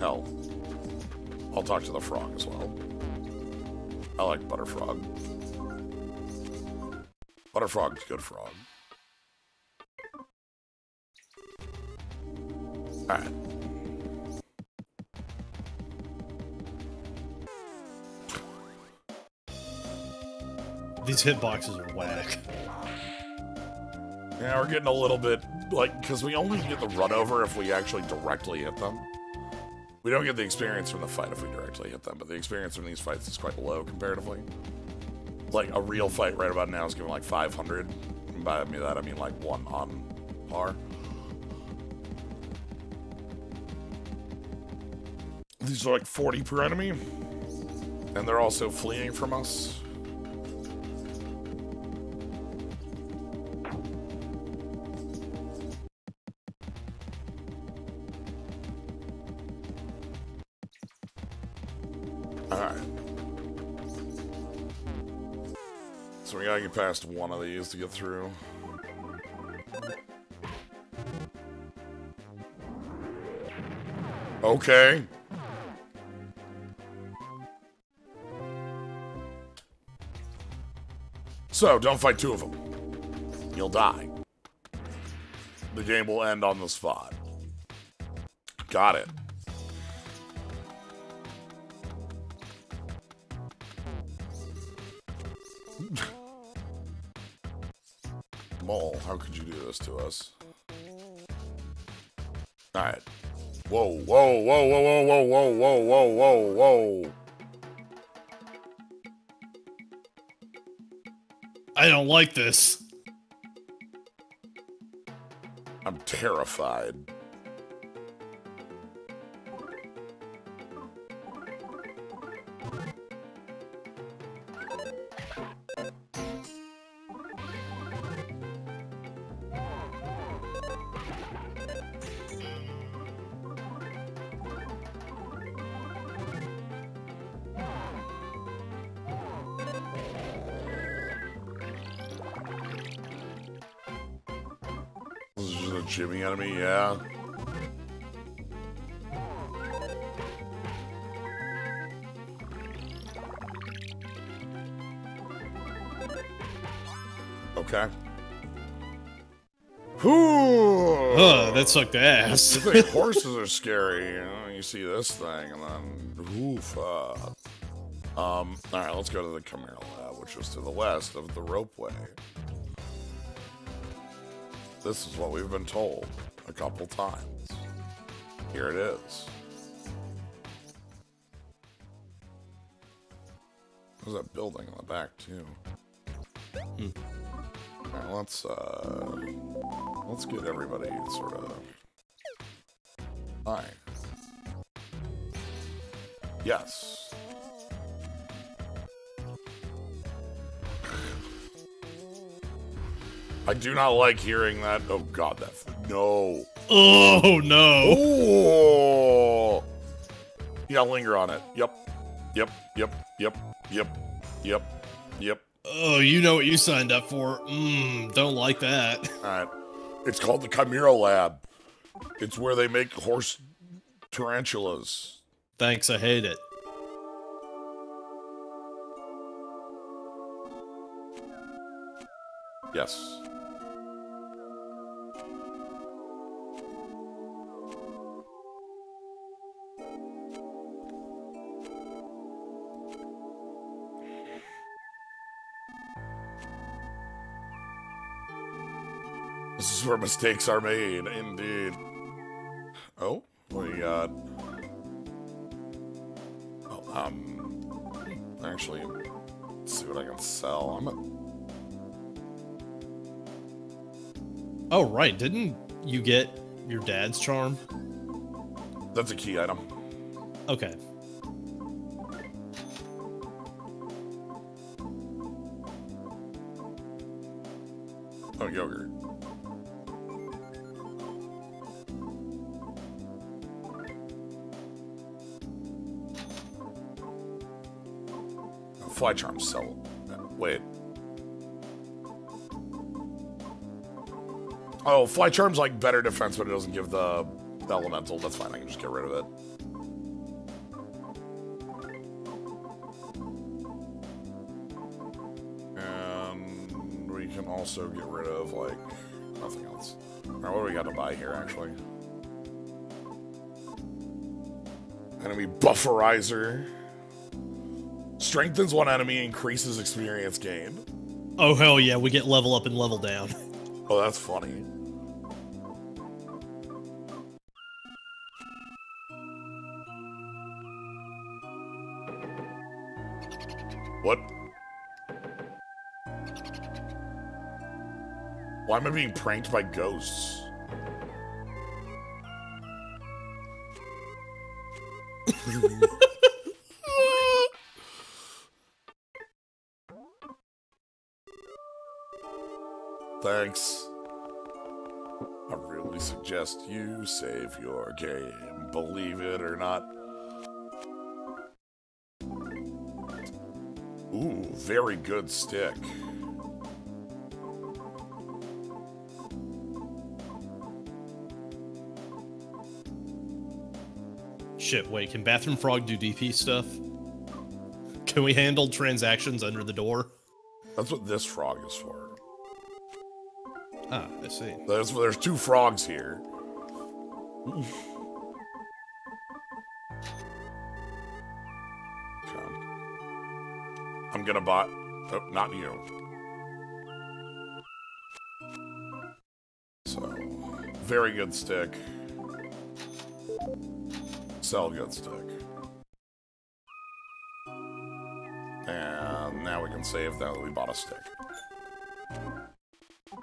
Hell, I'll talk to the frog as well. I like Butterfrog. Butterfrog's a good frog. Alright. These hitboxes are whack. Yeah, we're getting a little bit, like, because we only get the run over if we actually directly hit them. We don't get the experience from the fight if we directly hit them, but the experience from these fights is quite low comparatively. Like, a real fight right about now is giving like 500. And by that, I mean like one on par. These are like 40 per enemy. And they're also fleeing from us. Past one of these to get through. Okay. So, don't fight two of them. You'll die. The game will end on the spot. Got it. How could you do this to us? Alright. Whoa, whoa, whoa, whoa, whoa, whoa, whoa, whoa, whoa, whoa, whoa. I don't like this. I'm terrified. Enemy, yeah. Okay. Whew. Ugh, that sucked ass. Horses are scary? You, know, you see this thing, and then oof. Uh, um. All right, let's go to the Chimera Lab, which is to the west of the ropeway. This is what we've been told a couple times. Here it is. There's that building in the back too. Now let's uh let's get everybody sort of Hi. Yes. I do not like hearing that. Oh god, that no. oh no! Oh. Yeah, linger on it. Yep. Yep. Yep. Yep. Yep. Yep. Yep. Oh, you know what you signed up for. Mmm, don't like that. All right. It's called the Chimera Lab. It's where they make horse tarantulas. Thanks, I hate it. Yes. Is where mistakes are made, indeed. Oh, what do you got? Oh, um, actually, let's see what I can sell. I'm a, Oh, right. Didn't you get your dad's charm? that's a key item. Okay. Oh, yogurt. Fly charm sell. Wait. Oh, fly charm's like better defense, but it doesn't give the, the elemental. That's fine. I can just get rid of it. And we can also get rid of like nothing else. All right, what do we got to buy here actually? Enemy bufferizer. Strengthens one enemy, increases experience gain. Oh, hell yeah. We get level up and level down. Oh, that's funny. What? Why am I being pranked by ghosts? Thanks. I really suggest you save your game, believe it or not. Ooh, very good stick. Shit, wait. Can Bathroom Frog do DP stuff? Can we handle transactions under the door? That's what this frog is for. Ah, I see. There's, there's two frogs here. I'm gonna buy. Oh, not you. So, very good stick. Sell good stick. And now we can save now that we bought a stick.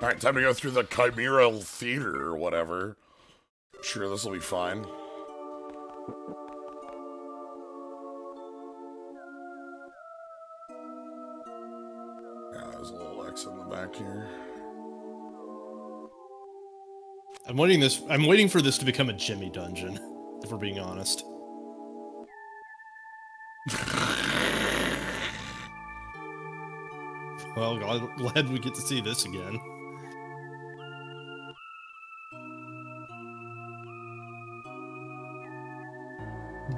Alright, time to go through the Chimera Theater or whatever. Sure, this will be fine. Yeah, there's a little X in the back here. I'm waiting this. I'm waiting for this to become a Jimmy dungeon. If we're being honest. well, glad we get to see this again.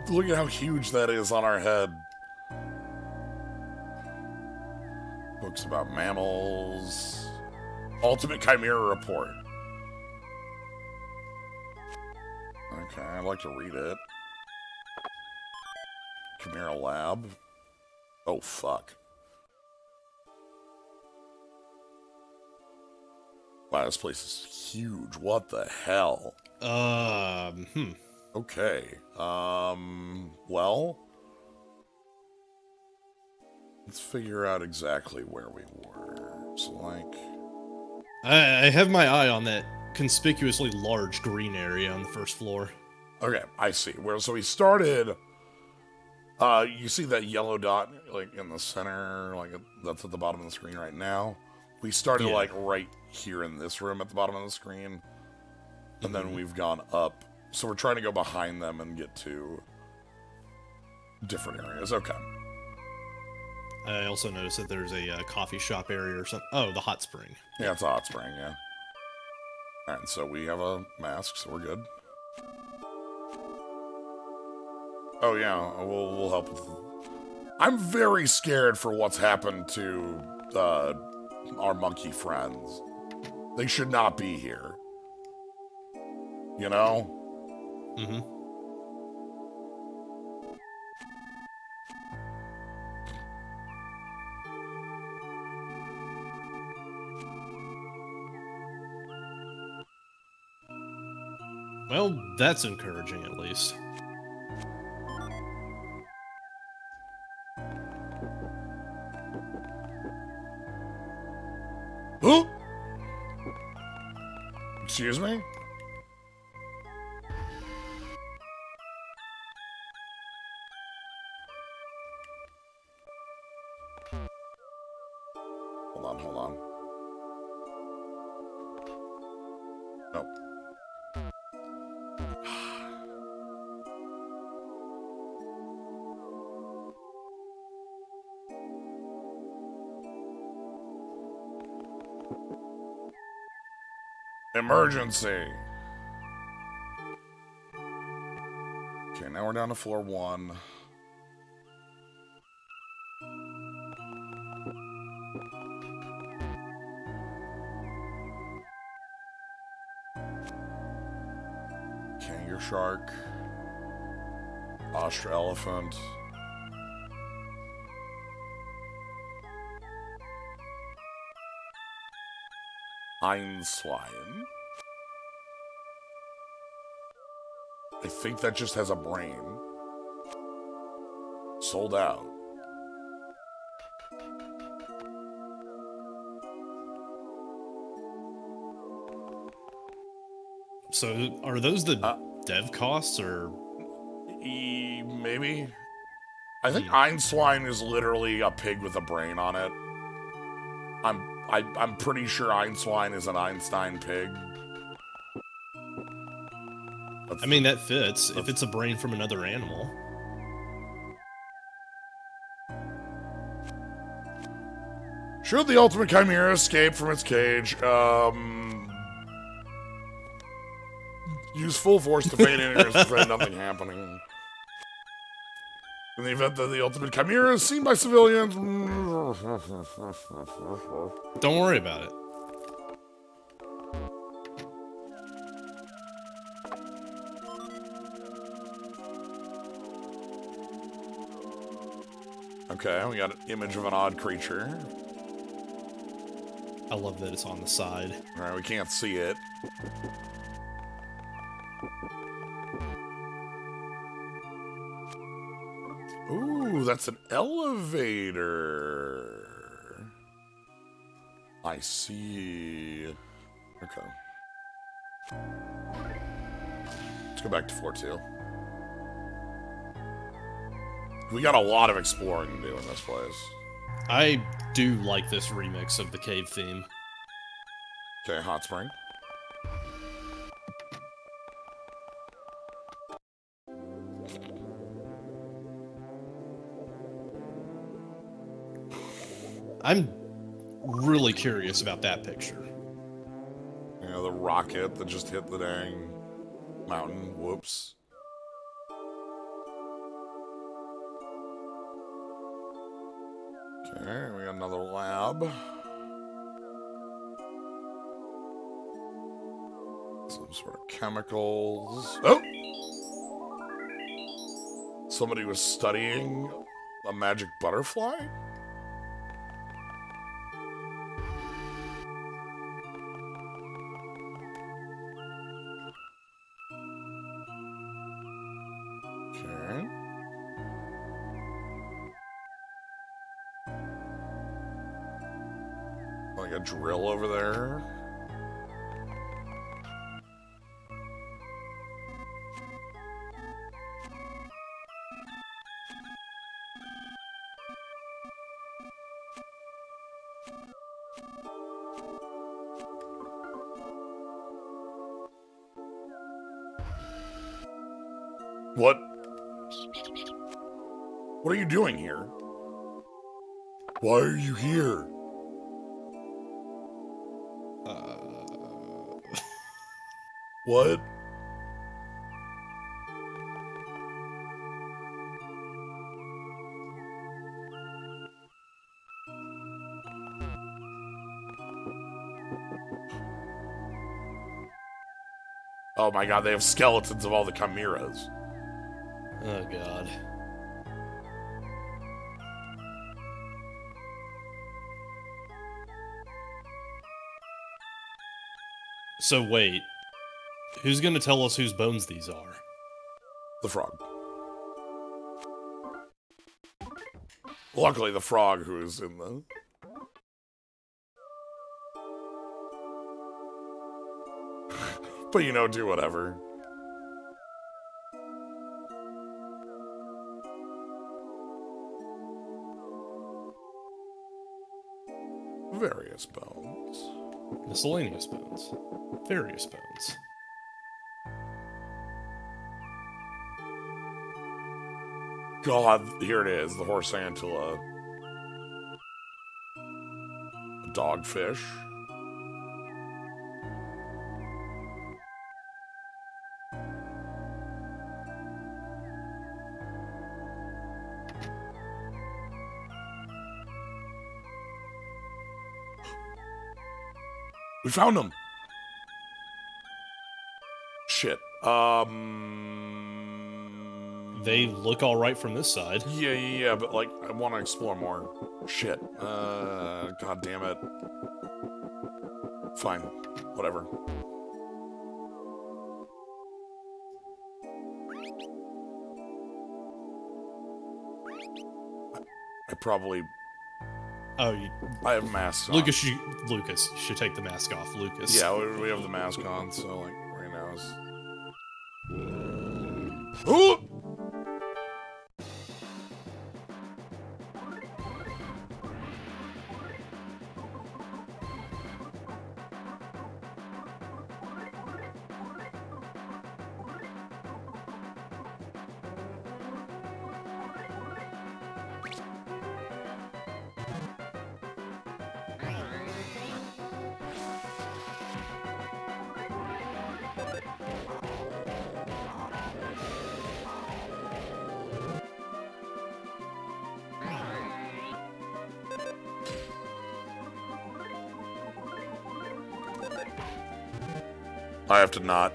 Look at how huge that is on our head. Books about mammals. Ultimate Chimera Report. Okay, I'd like to read it. Chimera Lab. Oh, fuck. Wow, this place is huge. What the hell? Um, hmm. Okay. Um, well, let's figure out exactly where we were. So, like, I, I have my eye on that conspicuously large green area on the first floor. okay, I see. Where so we started. Uh, you see that yellow dot like in the center, like that's at the bottom of the screen right now. We started Yeah. like right here in this room at the bottom of the screen, and then Mhm. we've gone up. So we're trying to go behind them and get to different areas. Okay. I also noticed that there's a uh, coffee shop area or something. Oh, the hot spring. Yeah, it's a hot spring, yeah. Alright, so we have a mask, so we're good. Oh yeah, we'll we'll help with I'm very scared for what's happened to uh our monkey friends. They should not be here. You know? Mm-hmm. Well, that's encouraging at least. Excuse me? Emergency. Okay, now we're down to floor one. Kangaroo shark. Ostra elephant. Einstein. Think that just has a brain. Sold out. So, are those the Uh, dev costs or? E, maybe. I think Hmm. Einstein is literally a pig with a brain on it. I'm I, I'm pretty sure Einstein is an Einstein pig. I mean, that fits if it's a brain from another animal. Should the ultimate chimera escape from its cage, um, use full force to feign enemies to prevent nothing happening. In the event that the ultimate chimera is seen by civilians, Don't worry about it. Okay, we got an image of an odd creature. I love that it's on the side. All right, we can't see it. Ooh, that's an elevator. I see. Okay. Let's go back to floor two. We got a lot of exploring to do in this place. I do like this remix of the cave theme. Okay, hot spring. I'm really curious about that picture. You know, the rocket that just hit the dang mountain. Whoops. Lab. Some sort of chemicals. Oh! Somebody was studying a magic butterfly? What? What are you doing here? Why are you here? Uh, What? Oh my god, they have skeletons of all the chimeras. Oh god. So wait, who's gonna tell us whose bones these are? The frog. Luckily, the frog who is in the. but you know, do whatever. Various bones. Miscellaneous bones. Various bones. God, here it is the horsantula. A dogfish. We found him. Shit. Um. They look all right from this side. Yeah, yeah, yeah, but like, I want to explore more. Shit. Uh, god damn it. Fine. Whatever. I probably. Oh, you, I have masks on. Lucas, you, Lucas, you should take the mask off, Lucas. Yeah, we, we have the mask on, so like, have to not.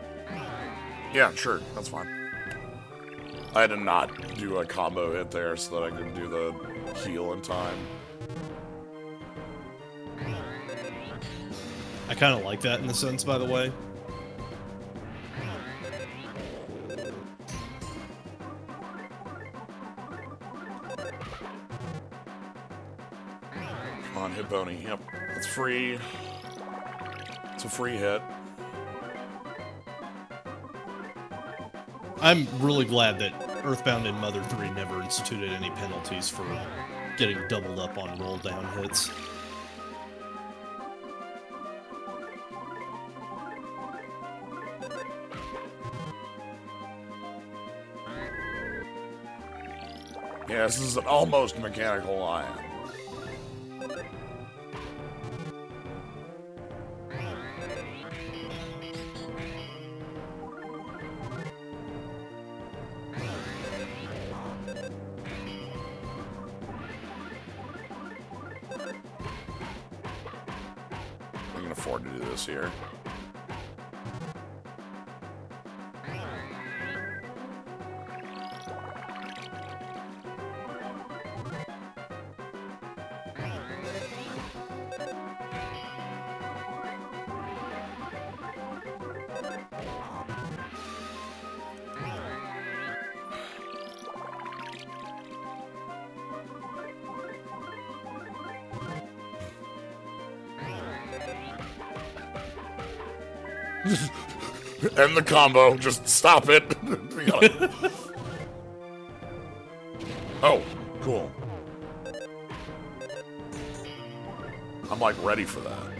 Yeah, sure, that's fine. I had to not do a combo hit there so that I could do the heal in time. I kind of like that in a sense, by the way. Come on, hit Boney. Yep, it's free. It's a free hit. I'm really glad that Earthbound and Mother 3 never instituted any penalties for getting doubled up on roll down hits. Yeah, this is an almost mechanical lion. End the combo. Just stop it. Oh, cool. I'm like ready for that.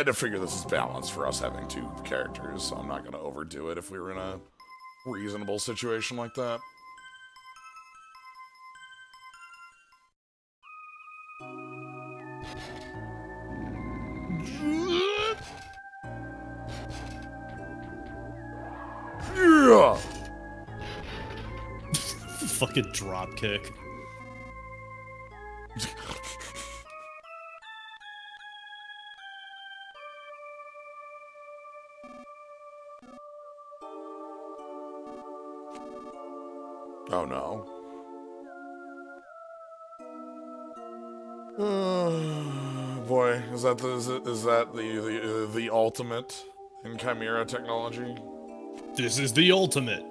I had to figure this is balanced for us having two characters, so I'm not going to overdo it if we were in a reasonable situation like that. Yeah. Fucking drop kick. That is, that the the, the ultimate in Chimera technology? This is the ultimate.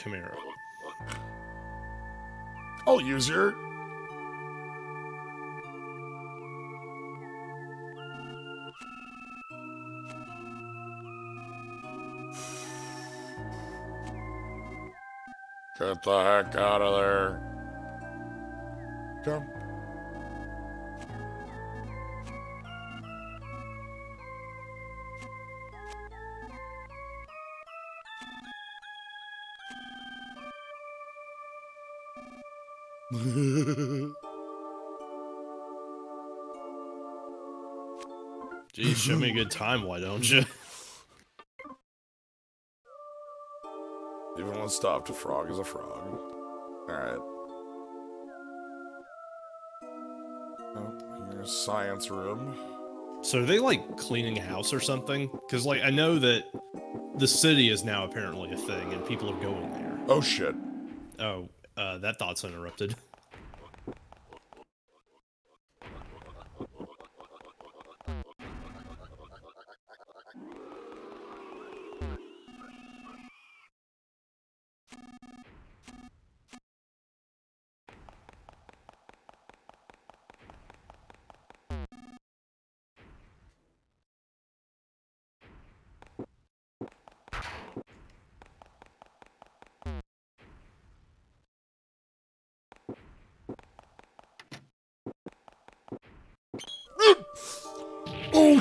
Chimera. I'll use your. Get the heck out of there. Show me a good time, why don't you? Even when stopped, a frog is a frog. Alright. Oh, here's science room. So are they like cleaning a house or something? Because like I know that the city is now apparently a thing and people are going there. Oh shit. Oh, uh, that thought's interrupted.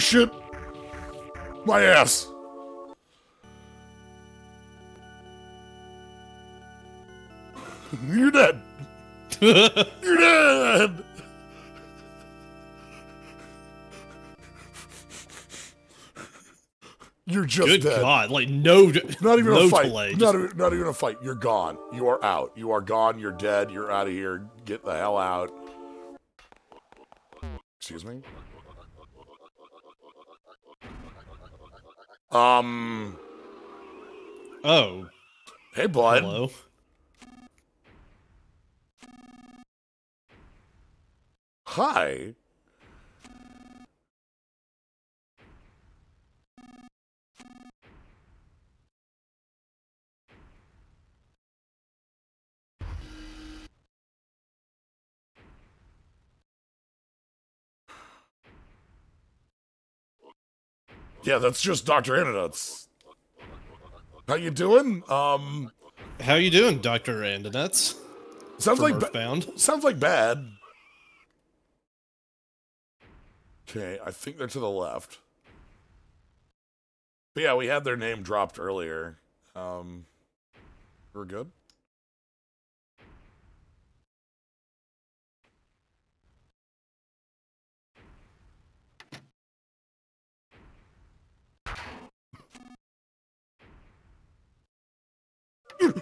shit! My ass! You're dead! You're dead! You're just Good dead. God! Like no, Not even no a fight. delay. Not, even, not even a fight. You're gone. You are out. You are gone. You're dead. You're out of here. Get the hell out. Excuse me? Um. oh, Hey, bud. hello. Hi. Yeah, that's just Dr. Andonuts. How you doing? Um, How you doing, Doctor Andonuts? sounds From like ba- Earthbound. sounds like bad. Okay, I think they're to the left. But yeah, we had their name dropped earlier. Um, we're good.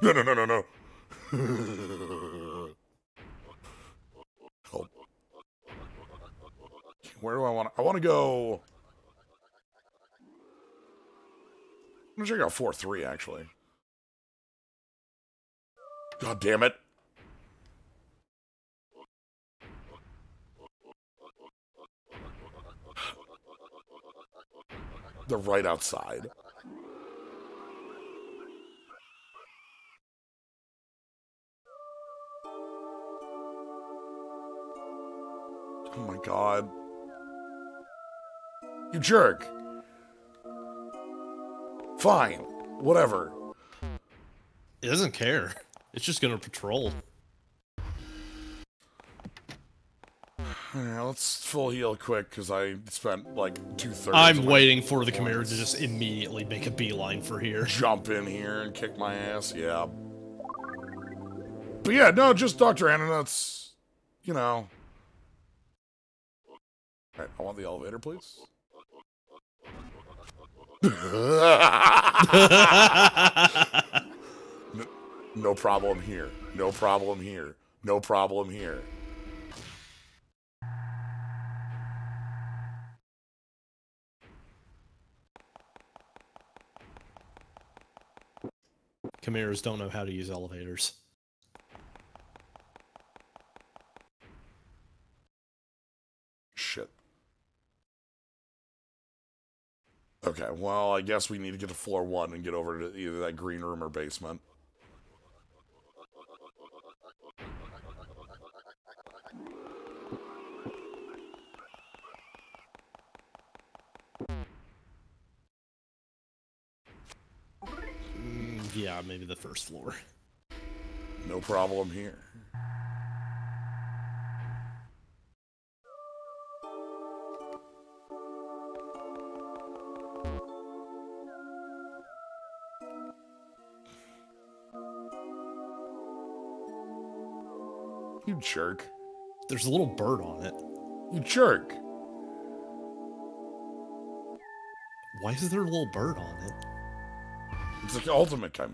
No, no, no, no, no. Where do I want? to? I want to go. I'm gonna check out four three actually. God damn it! They're right outside. Oh my god. You jerk. Fine. Whatever. It doesn't care. It's just gonna patrol. Yeah, let's full heal quick because I spent like two thirds. I'm waiting for the Chimera to just immediately make a beeline for here. Jump in here and kick my ass. Yeah. But yeah, no, just Dr. Anna. That's, you know. Alright, I want the elevator, please. no, no problem here. No problem here. No problem here. Chimeras don't know how to use elevators. Shit. Okay, well, I guess we need to get to floor one and get over to either that green room or basement. Mm, yeah, maybe the first floor. No problem here. Jerk. There's a little bird on it. You jerk. Why is there a little bird on it? It's the ultimate chimera.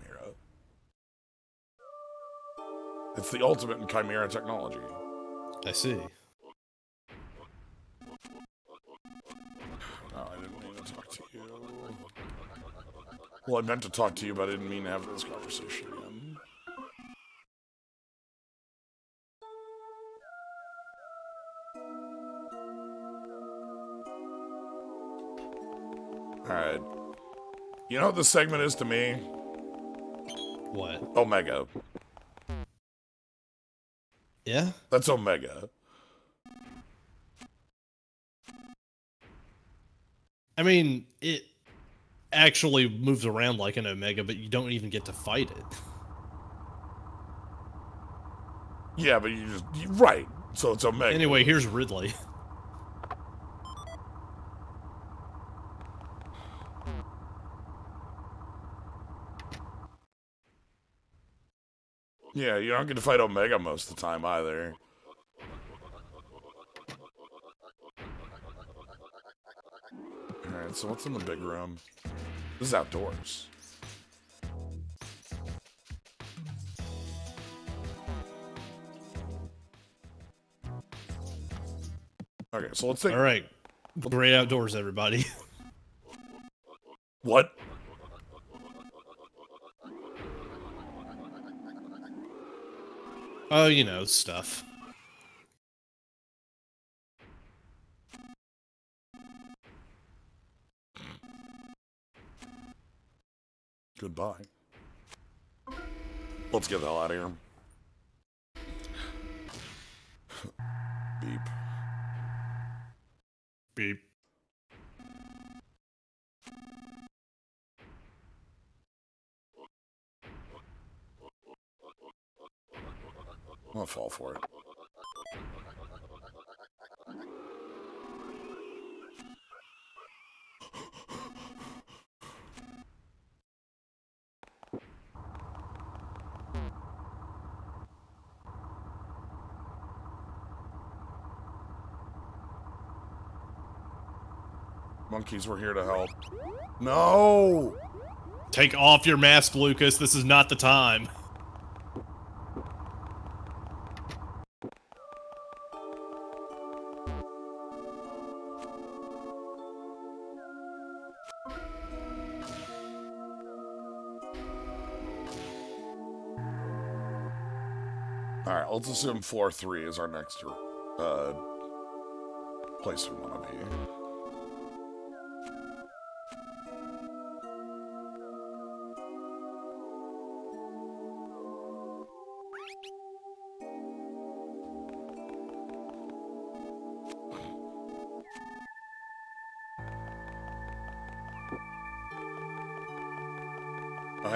It's the ultimate in chimera technology. I see. Oh, I didn't mean to talk to you. Well, I meant to talk to you, but I didn't mean to have this conversation You know what this segment is to me? What? Omega. Yeah? That's Omega. I mean, it actually moves around like an Omega, but you don't even get to fight it. Yeah, but you just. right. So it's Omega. Anyway, here's Ridley. Yeah, you're not going to fight Omega most of the time either. Alright, so what's in the big room? This is outdoors. Okay, so let's take All right. Great outdoors, everybody. what? Oh, you know, stuff. Goodbye. Let's get the hell out of here. Beep. Beep. Fall for it. Monkeys, we're here to help. No! Take off your mask, Lucas. This is not the time. Let's assume four three is our next uh, place we want to be.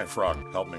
Frog, help me.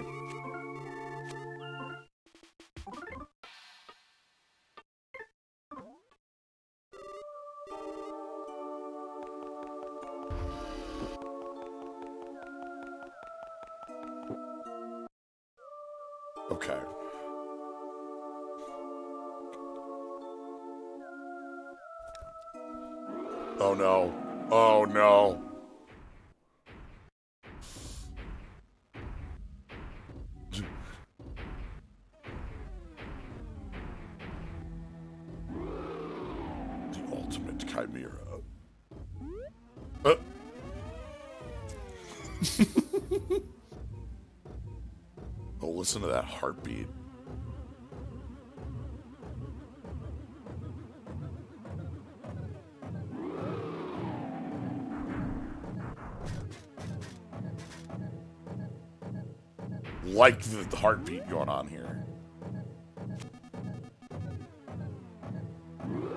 Like the heartbeat going on here.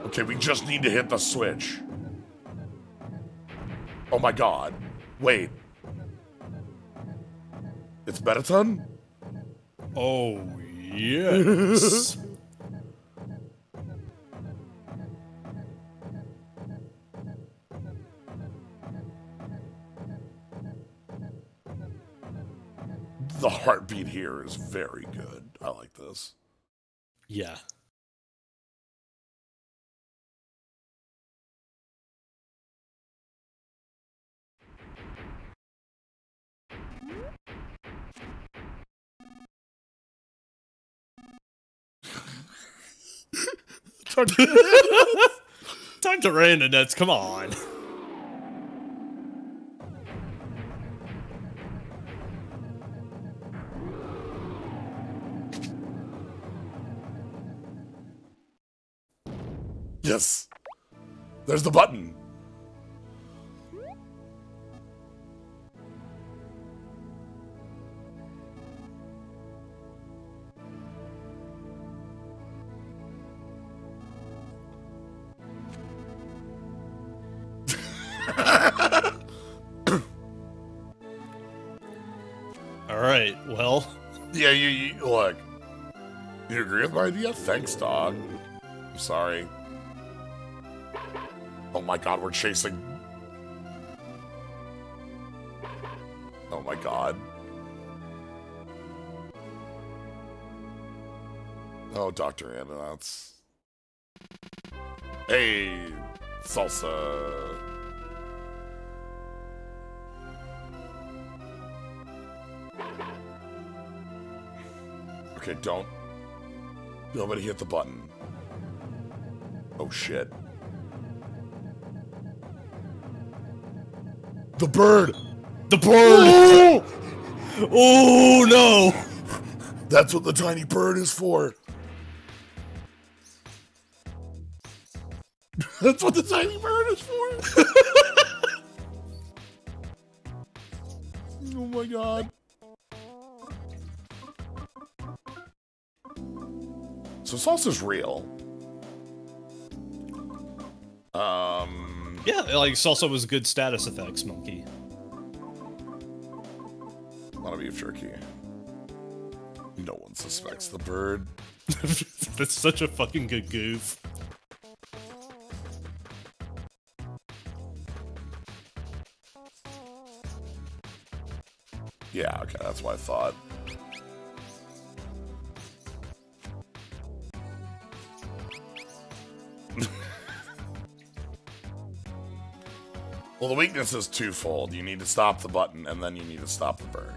Okay, we just need to hit the switch. Oh my god. Wait. It's Betaton? Oh, yes. is very good. I like this. yeah. Talk to Random Nets, come on. Yes. There's the button. All right, well, Yeah, you, you look. You agree with my idea? Thanks, dog. I'm sorry. My god, we're chasing. Oh my god. Oh, Dr. Anna, that's. Hey, salsa. Okay, don't. Nobody hit the button. Oh shit. The bird! the bird. oh no! That's what the tiny bird is for. That's what the tiny bird is for. oh my god. So salsa's real. Um, Yeah, like salsa was good status effects, monkey. a lot of beef jerky. No one suspects the bird. That's such a fucking good goof. Yeah, okay, that's what I thought. The weakness is twofold. You need to stop the button, and then you need to stop the bird.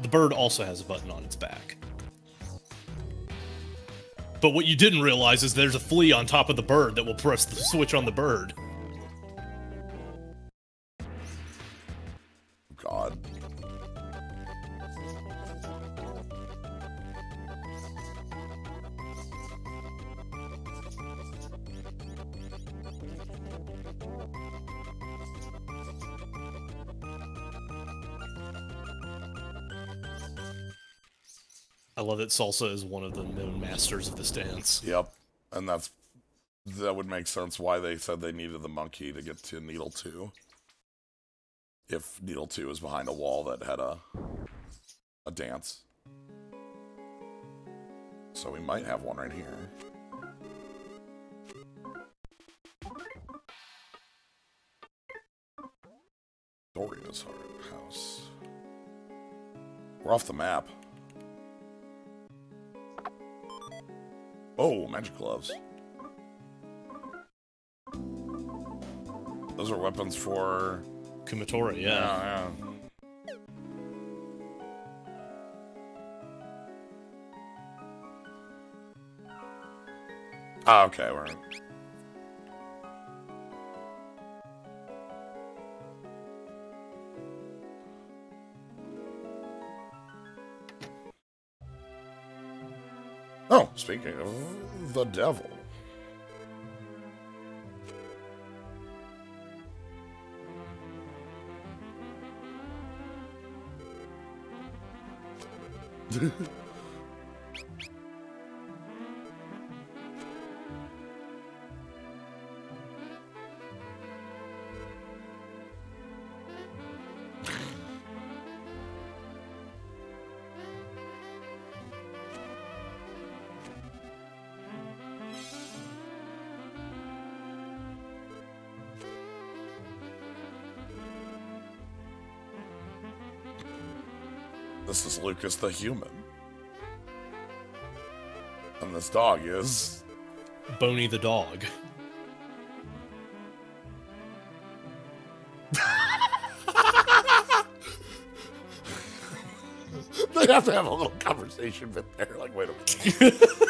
The bird also has a button on its back. But what you didn't realize is there's a flea on top of the bird that will press the switch on the bird. That Salsa is one of the known masters of this dance. Yep. And that's that would make sense why they said they needed the monkey to get to needle two. If needle two is behind a wall that had a a dance. So we might have one right here. Doria's House. We're off the map. Oh, magic gloves. Those are weapons for. Kumatora, yeah. Yeah, yeah. Ah, okay, we're. Speaking of the devil. Lucas the human. And this dog is. Boney the dog. They have to have a little conversation bit there. Like, wait a minute.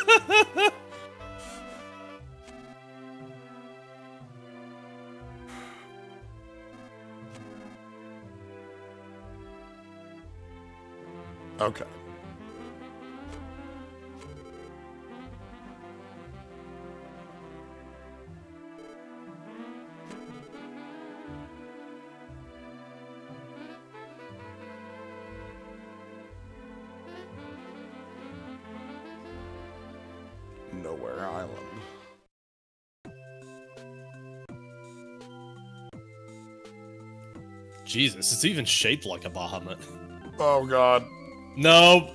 okay. Nowhere Island. Jesus, it's even shaped like a Bahamut. Oh god. No,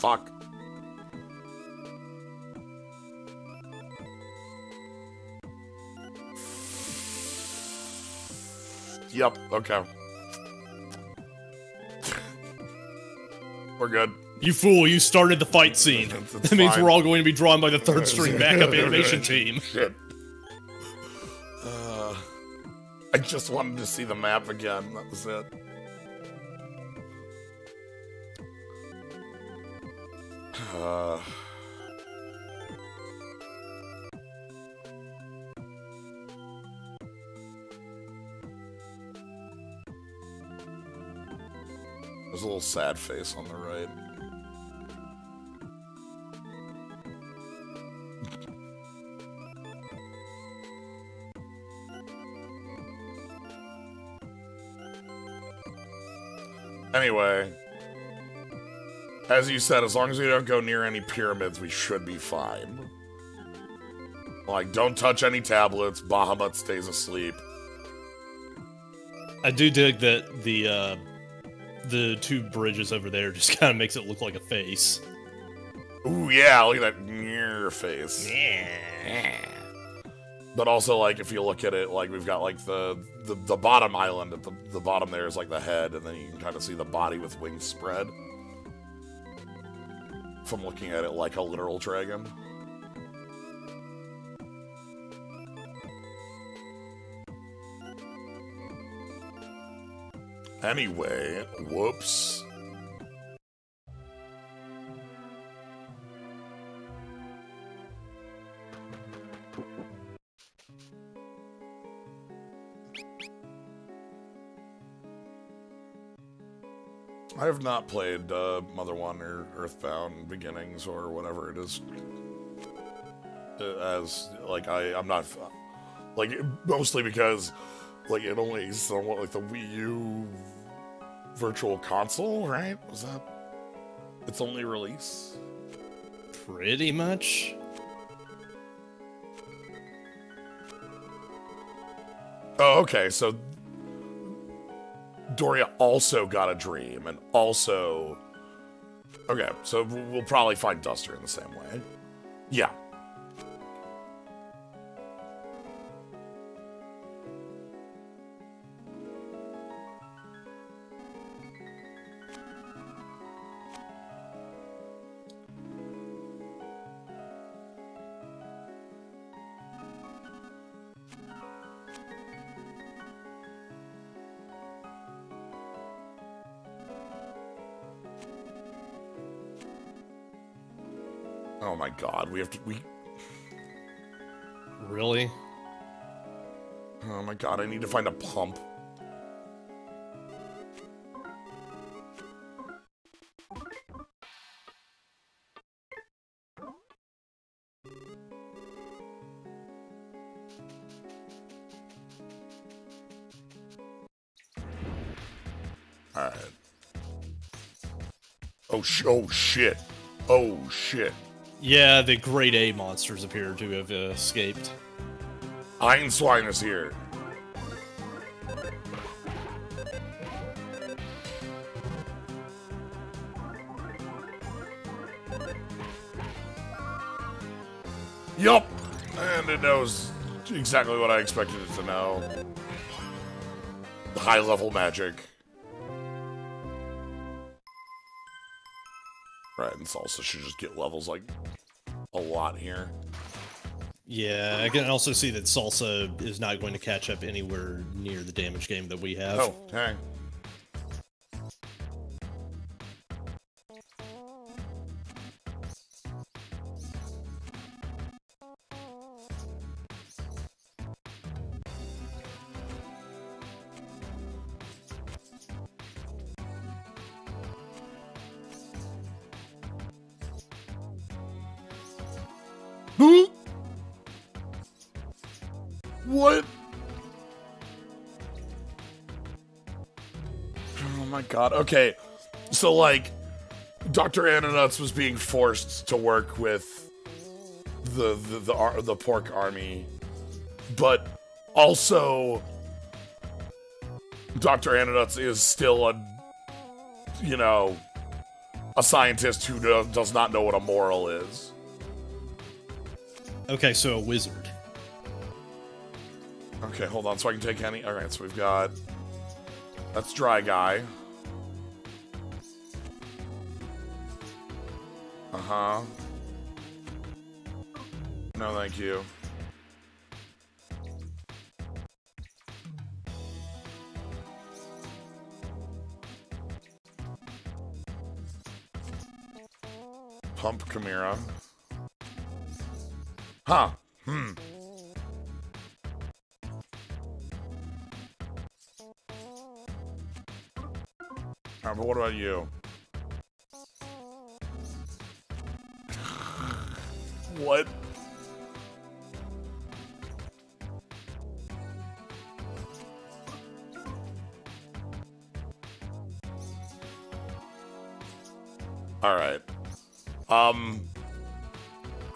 Fuck. Yep, okay. We're good. you fool, you started the fight scene. It's- it's that means fine. we're all going to be drawn by the third string backup animation team. Shit. Uh, I just wanted to see the map again. That was it. Sad face on the right. Anyway, as you said, as long as we don't go near any pyramids, we should be fine. Like, don't touch any tablets. Bahamut stays asleep. I do dig that the uh, the two bridges over there just kind of makes it look like a face. Ooh, yeah, look at that near face. Yeah. But also, like, if you look at it, like, we've got, like, the, the, the bottom island. At the, the bottom there is, like, the head, and then you can kind of see the body with wings spread. From looking at it like a literal dragon. Anyway, whoops. I have not played uh, Mother One or Earthbound Beginnings or whatever it is. Uh, as like I, I'm not like mostly because like it only exists on what like the Wii U Virtual Console, right? Was that its only release? Pretty much. Oh, okay. So Doria also got a dream and also. Okay, so we'll probably find Duster in the same way. Yeah. God, we have to. We. Really? Oh my god, I need to find a pump. Alright. Oh, sh- oh shit. Oh shit. Yeah, the grade A monsters appear to have uh, escaped. Einstein is here. Yup, and it knows exactly what I expected it to know. High level magic. Right, and Salsa should just get levels like a lot here. Yeah, I can also see that Salsa is not going to catch up anywhere near the damage game that we have. Oh, hey. So like Dr. Andonuts was being forced to work with the the the, the pork army, but also Dr. Andonuts is still a you know a scientist who do- does not know what a moral is. Okay, so a wizard. Okay, hold on, so I can take any. All right, so we've got that's dry guy. Huh. No, thank you. Pump Chimera. Huh. Hmm. Alright, but what about you?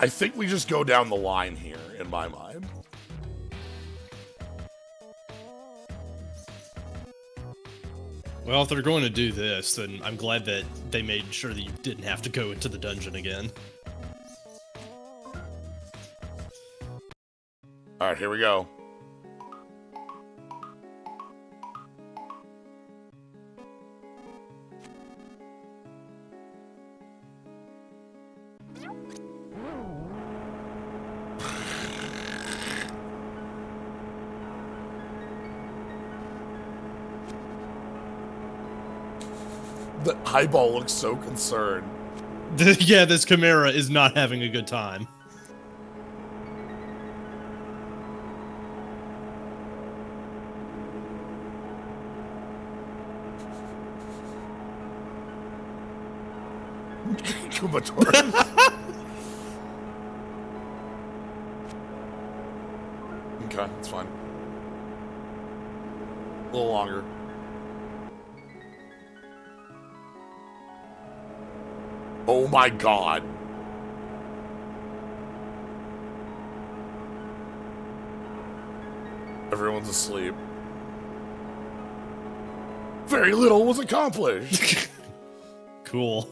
I think we just go down the line here in my mind. Well, if they're going to do this, then I'm glad that they made sure that you didn't have to go into the dungeon again. Alright, here we go. Eyeball looks so concerned. yeah, this Chimera is not having a good time. My god. Everyone's asleep. Very little was accomplished. Cool.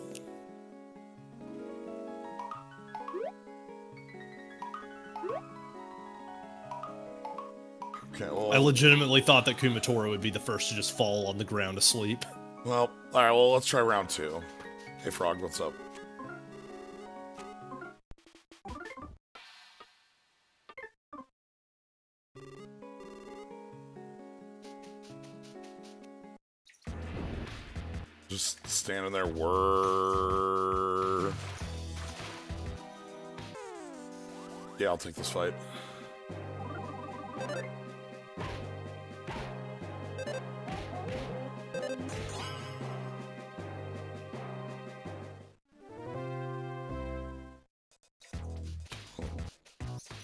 okay, well, I legitimately thought that Kumatora would be the first to just fall on the ground asleep. well, all right. Well, let's try round two. Hey, Frog, what's up? Take this fight.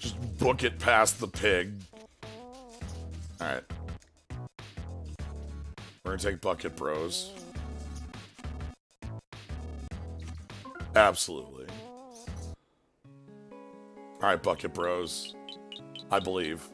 Just book it past the pig. Alright. We're gonna take Bucket Bros. Absolutely. Alright, Bucket Bros. I believe.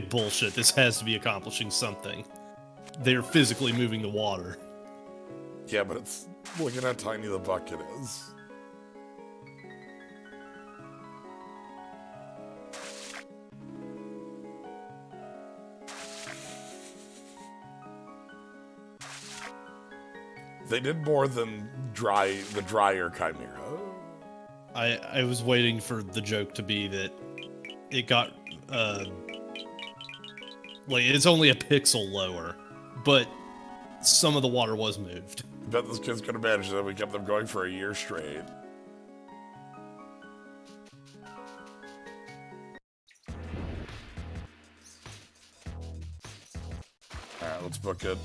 Bullshit. This has to be accomplishing something. They're physically moving the water. Yeah, but it's look at how tiny the bucket is. They did more than dry the drier chimera. I I was waiting for the joke to be that it got uh like it's only a pixel lower, but some of the water was moved. bet those kid's gonna manage that. We kept them going for a year straight. Alright, let's book it.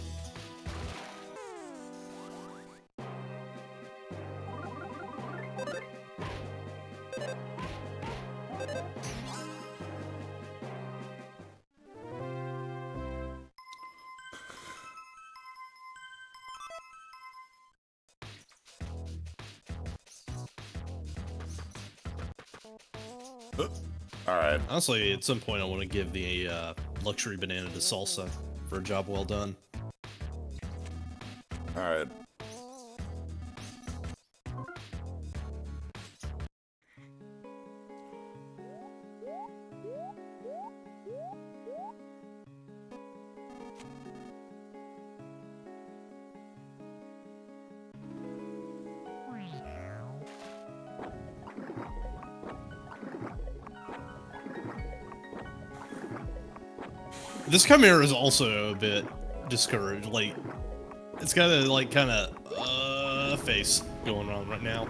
Honestly, at some point I want to give the uh, luxury banana to Salsa for a job well done. This Chimera is also a bit discouraged. Like, it's got a like kind of uh face going on right now.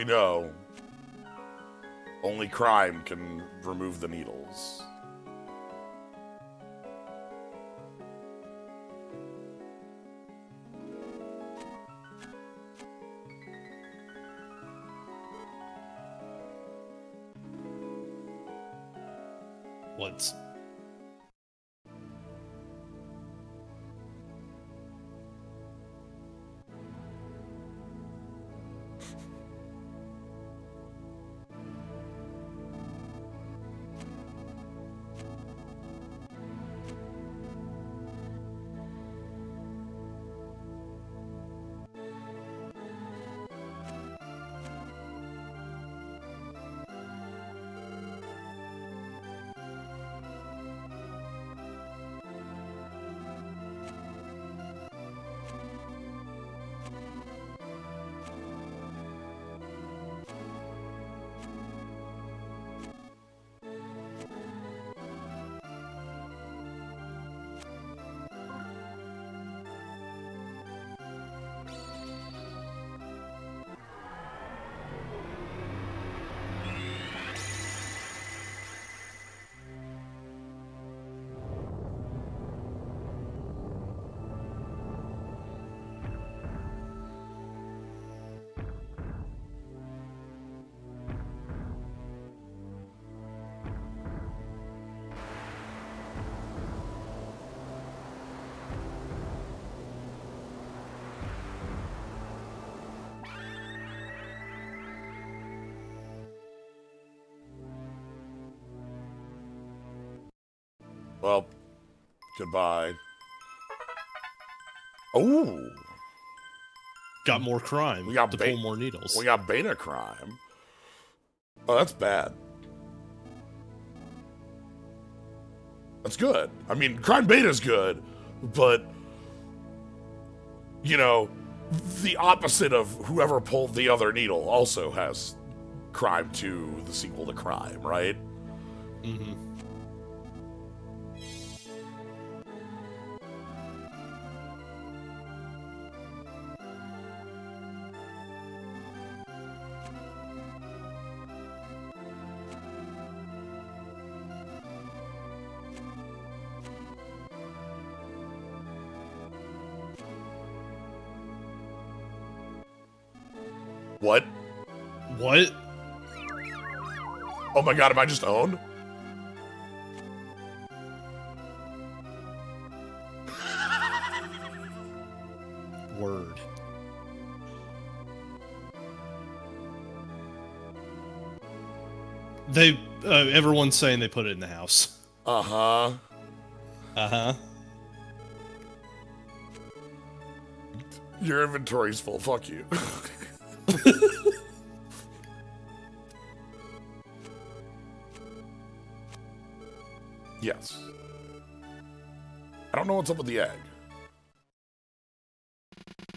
We know, Only crime can remove the needles. Well, goodbye. Oh, got more crime We got to pull more needles? we got beta crime. Oh, that's bad. That's good. I mean, crime beta's good, but you know, the opposite of whoever pulled the other needle also has crime to the sequel to crime, right? hmm my god, am I just owned? Word. They uh, everyone's saying they put it in the house. Uh huh. Uh huh. Your inventory's full. Fuck you. what's up with the egg.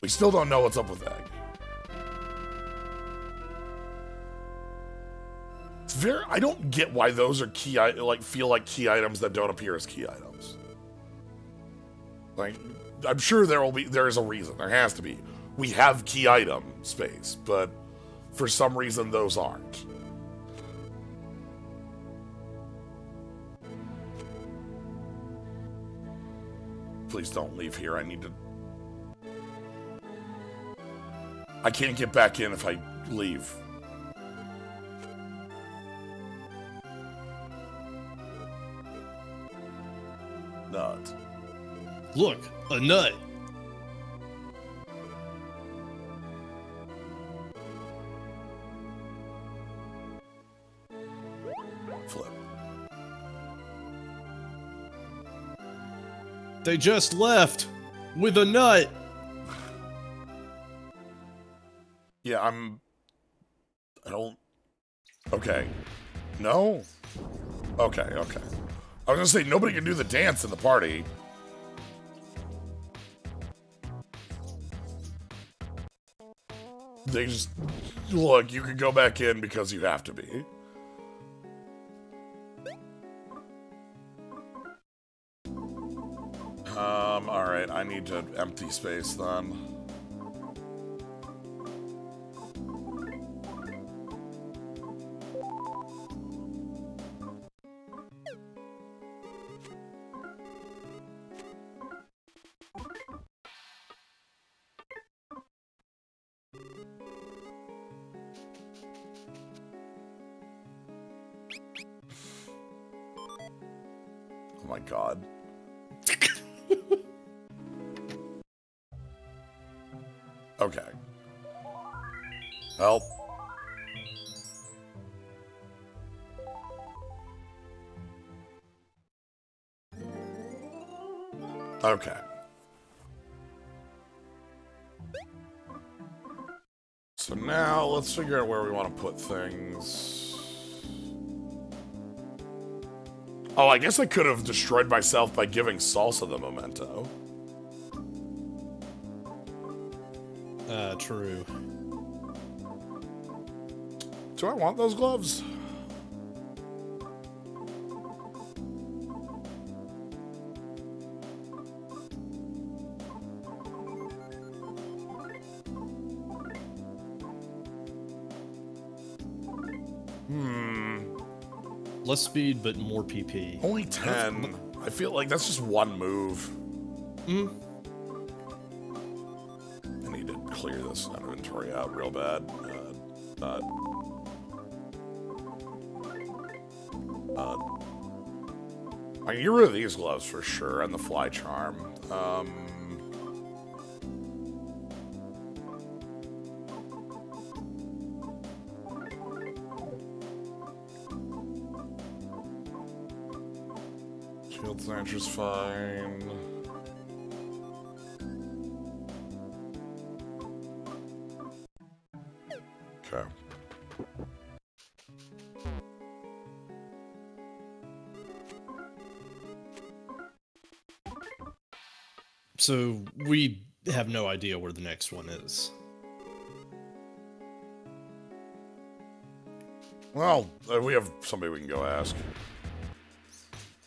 We still don't know what's up with egg. It's very. I don't get why those are key. i- Like feel like key items that don't appear as key items. Like, I'm sure there will be. There is a reason. There has to be. We have key item space, but for some reason those aren't. Please don't leave here. I need to. I can't get back in if I leave. Nut. Look, a nut. They just left with a nut. Yeah, I'm. I don't. Okay. No? Okay, okay. I was gonna say, nobody can do the dance in the party. They just. Look, you can go back in because you have to be. Need to empty space then. So now let's figure out where we want to put things. Oh, I guess I could have destroyed myself by giving Salsa the memento. Uh, true. Do I want those gloves? Less speed, but more PP. Only 10. I feel like that's just one move. Hmm. I need to clear this inventory out real bad. Uh, uh, uh, I can get rid of these gloves for sure, and the fly charm. Um, Shield Snatcher's fine. Okay. So we have no idea where the next one is. Well, uh, we have somebody we can go ask.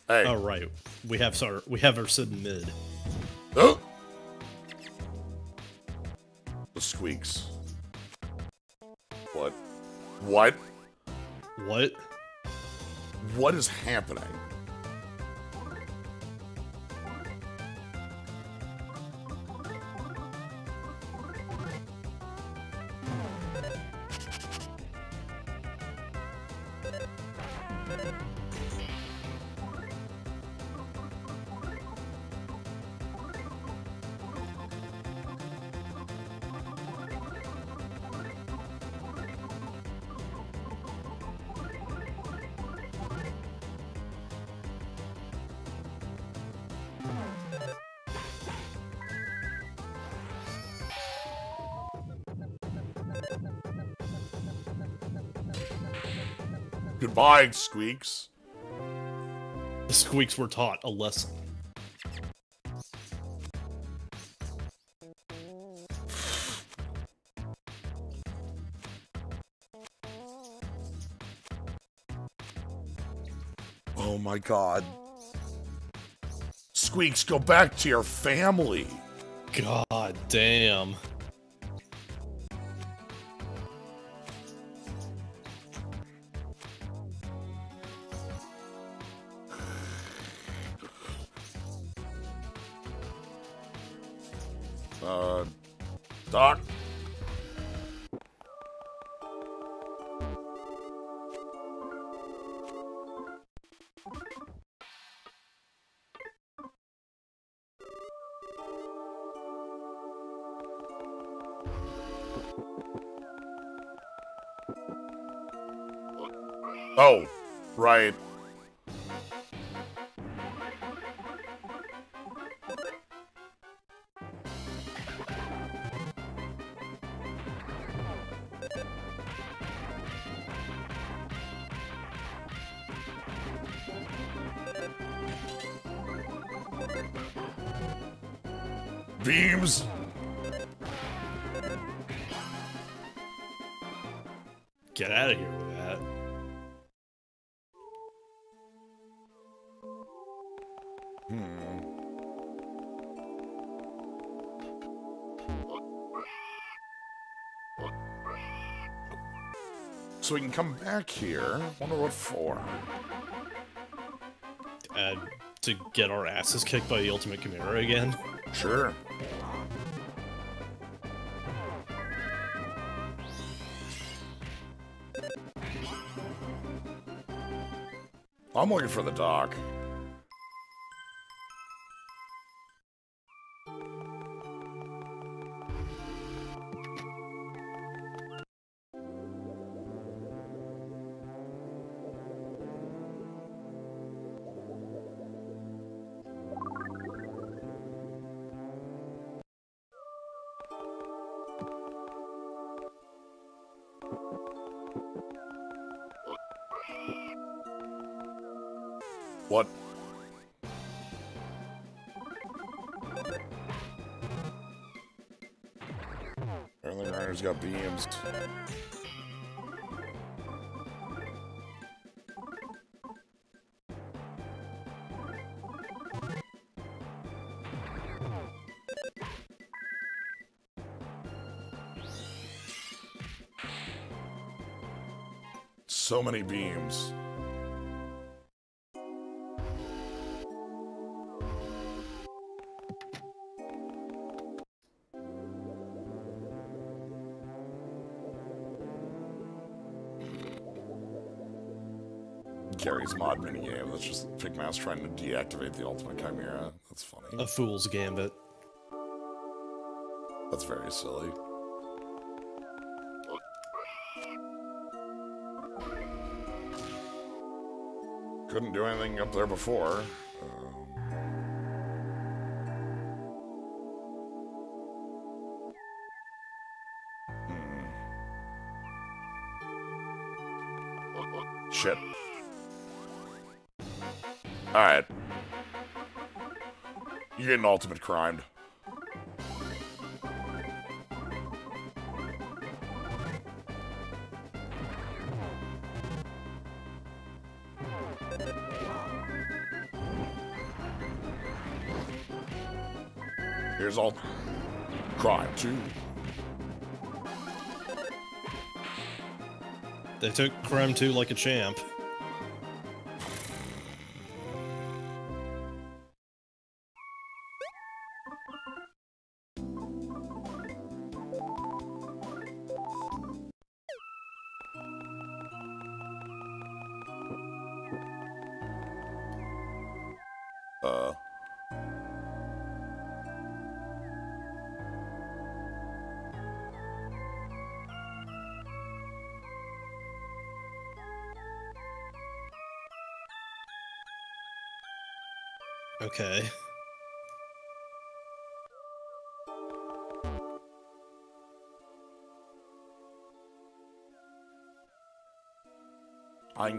Hey. Oh right, we have our we have our Sid mid. Oh! The squeaks. What? What? What? What is happening? Goodbye, squeaks. The squeaks were taught a lesson. Oh my god. Squeaks, go back to your family. God damn. So we can come back here. Wonder what for. Uh, to get our asses kicked by the Ultimate Chimera again. Sure. I'm looking for the dock. Beams. So many beams. Mod minigame. That's just Pigmask trying to deactivate the Ultimate Chimera. That's funny. A fool's gambit. That's very silly. Couldn't do anything up there before. You're getting ultimate crimed. Here's all crime too. They took Crime 2 like a champ.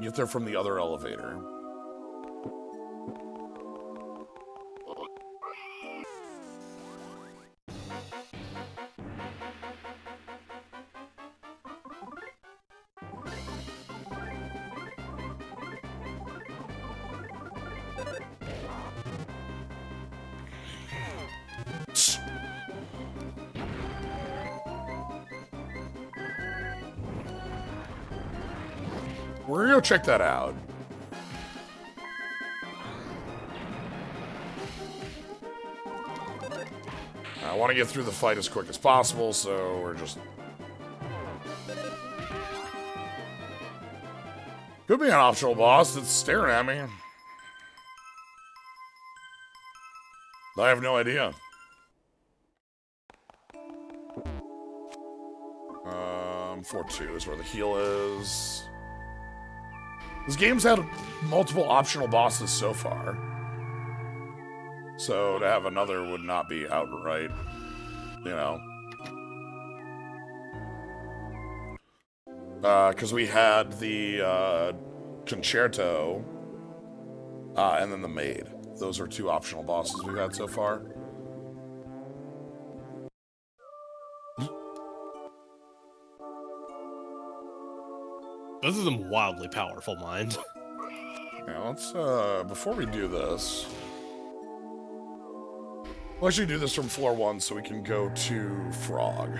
I can get there from the other elevator. Check that out. I want to get through the fight as quick as possible, so we're just... Could be an optional boss that's staring at me. I have no idea. Um, 4-2 is where the heal is. This game's had multiple optional bosses so far. So to have another would not be outright, you know. Because uh, we had the uh, Concerto uh, and then the Maid. Those are two optional bosses we've had so far. This is a wildly powerful mind. Let's, uh, before we do this, we'll actually do this from floor one so we can go to Frog.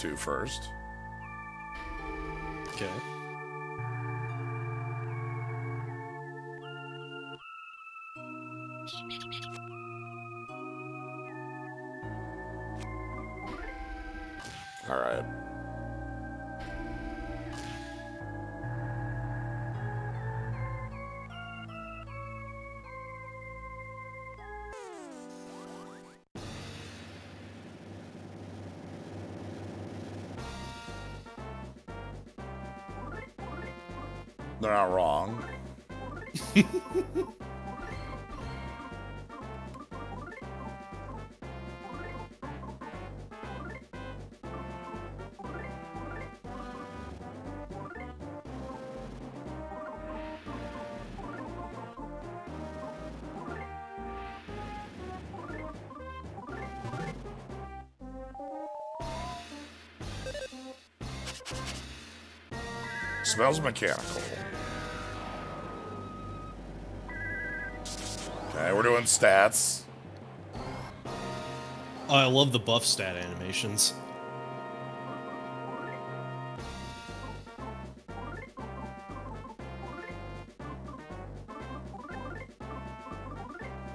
Two first. Okay. Smells mechanical. Okay, we're doing stats. Oh, I love the buff stat animations.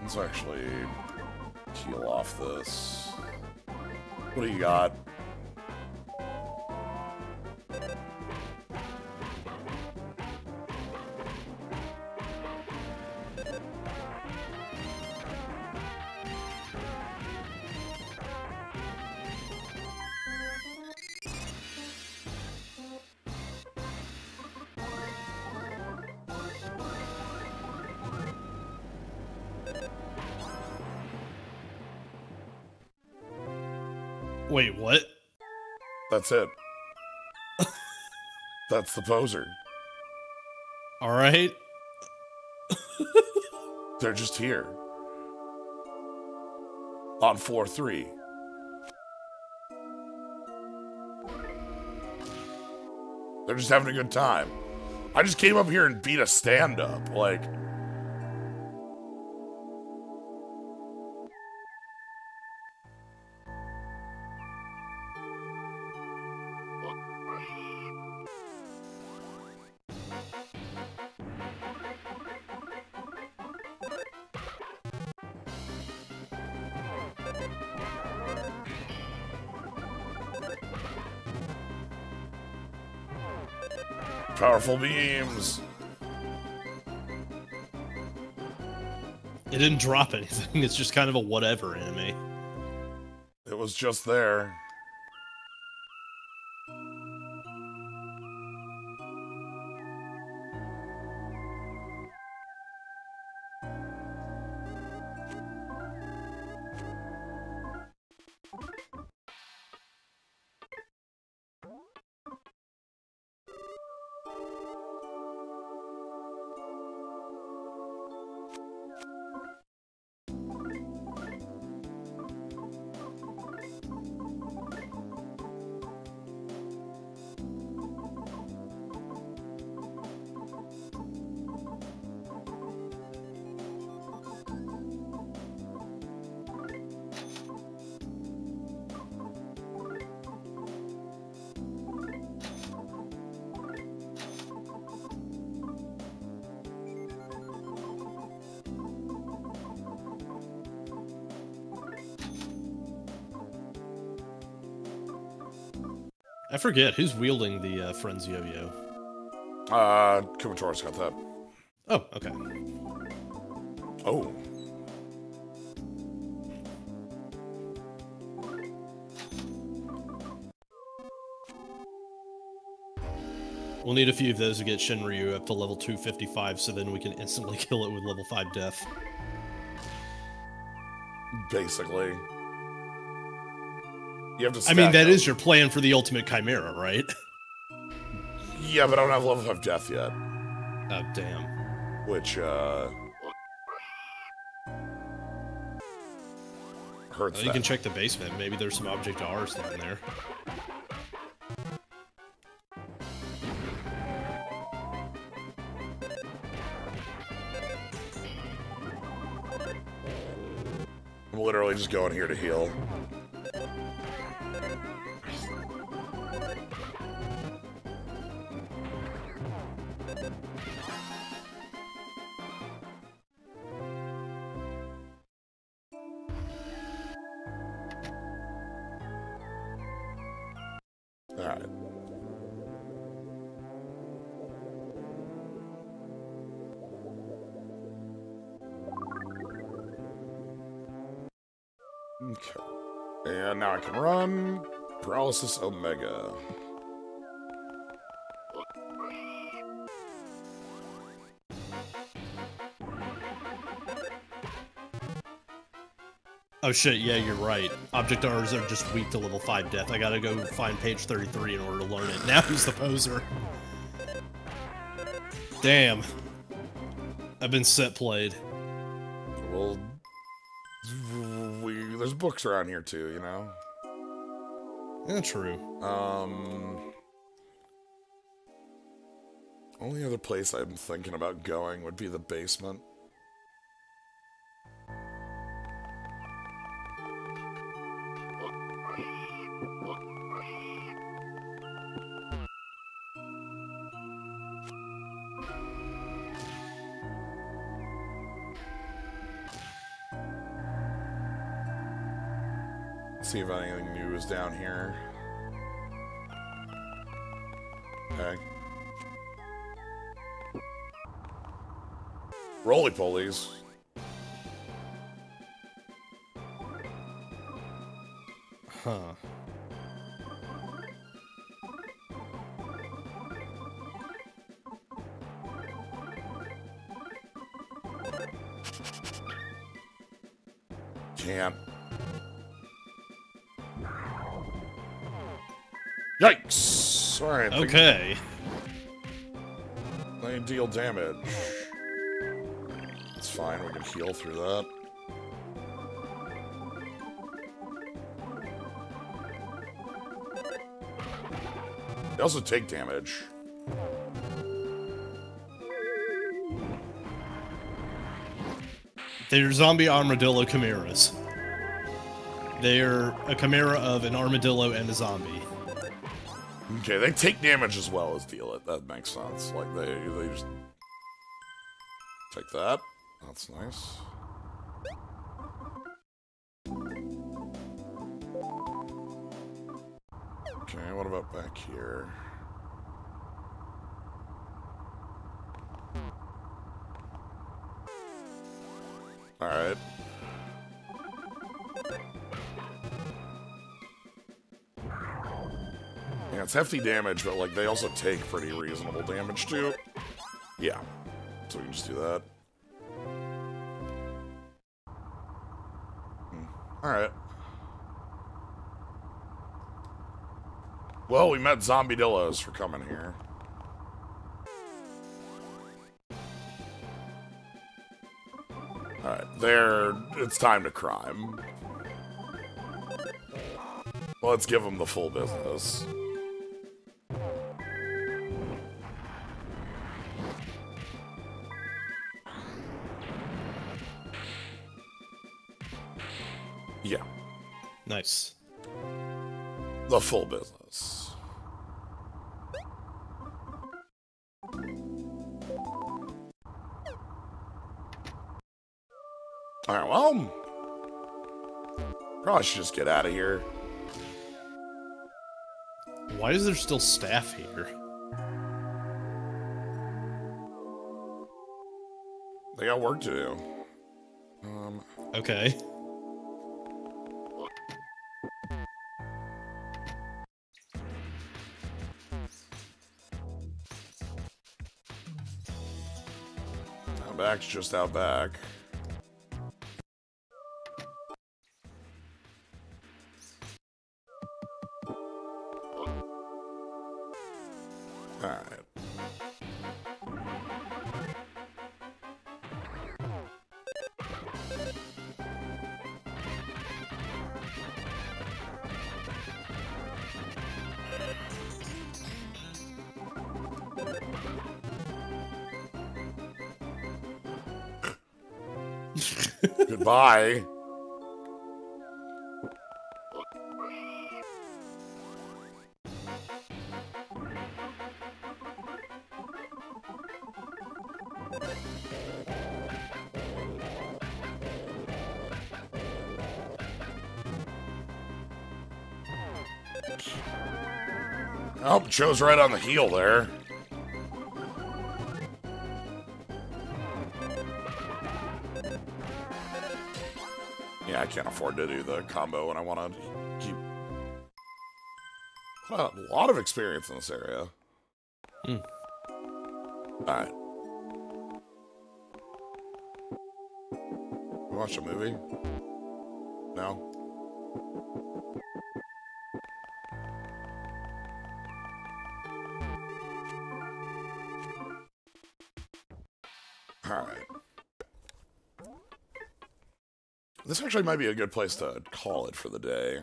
Let's actually peel off this. What do you got? That's it. That's the poser. All right. They're just here. On 4 3. They're just having a good time. I just came up here and beat a stand up. Like, powerful beams. It didn't drop anything. It's just kind of a whatever anime. It was just there. I forget who's wielding the uh, Friends yo-yo. Uh, Kumatora's got that. Oh, okay. Oh. We'll need a few of those to get Shinryu up to level 255, so then we can instantly kill it with level 5 death. Basically. You have to I mean, that them. is your plan for the ultimate chimera, right? Yeah, but I don't have level 5 death yet. Oh, damn. Which, uh... Hurts Well, you that. can check the basement. Maybe there's some object R's down there. I'm literally just going here to heal. versus Omega. Oh shit, yeah, you're right. Object R's are just weak to level 5 death. I gotta go find page 33 in order to learn it. Now who's the poser? Damn. I've been set played. Well, we, there's books around here too, you know? True. Um, only other place I'm thinking about going would be the basement. See if anything new is down here. Polies. Huh. Can't. Yikes! Sorry. I Okay. they deal damage. Fine, we can heal through that. They also take damage. They're zombie armadillo chimeras. They're a chimera of an armadillo and a zombie. Okay, they take damage as well as deal it. That makes sense. Like they they just take that. That's nice. Okay, what about back here? Alright. Yeah, it's hefty damage, but like they also take pretty reasonable damage too. Yeah. So we can just do that. Alright. Well, we met zombie dillos for coming here. Alright, there. It's time to crime. Let's give them the full business. The full business. Alright, well. Probably should just get out of here. Why is there still staff here? They got work to do. Um, Okay. Outback's just out back. Goodbye. Oh, chose right on the heel there. I can't afford to do the combo and I want to keep a lot of experience in this area. Hmm. Alright. Watch a movie. This actually might be a good place to call it for the day.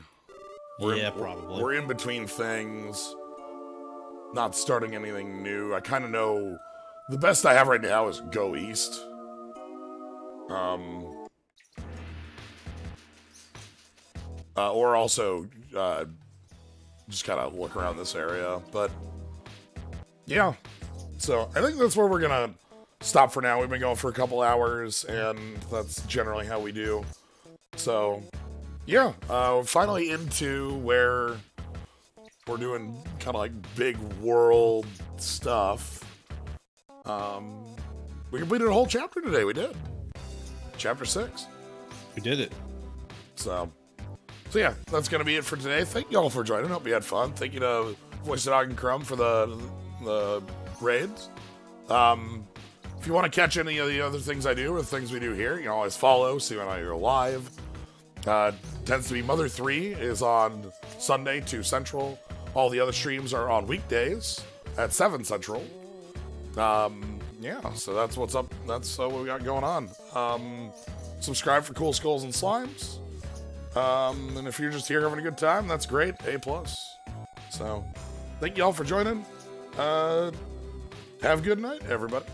We're yeah, in, probably. We're in between things, not starting anything new. I kind of know the best I have right now is go east. Um, uh, or also uh, just kind of look around this area. But yeah, so I think that's where we're gonna stop for now. We've been going for a couple hours, and that's generally how we do. So yeah, uh, finally into where we're doing kind of like big world stuff. Um, we completed a whole chapter today. We did chapter six. We did it. So, so yeah, that's gonna be it for today. Thank you all for joining. Hope you had fun. Thank you to Voice Dog and Crumb for the the raids. Um, if you want to catch any of the other things I do or the things we do here, you can always follow, see when I go live. Uh, tends to be Mother 3 is on Sunday, to Central. All the other streams are on weekdays at 7 Central. Um, yeah, so that's what's up. That's uh, what we got going on. Um, subscribe for Cool Skulls and Slimes. Um, and if you're just here having a good time, that's great. A plus. So, thank you all for joining. Uh, have a good night, everybody.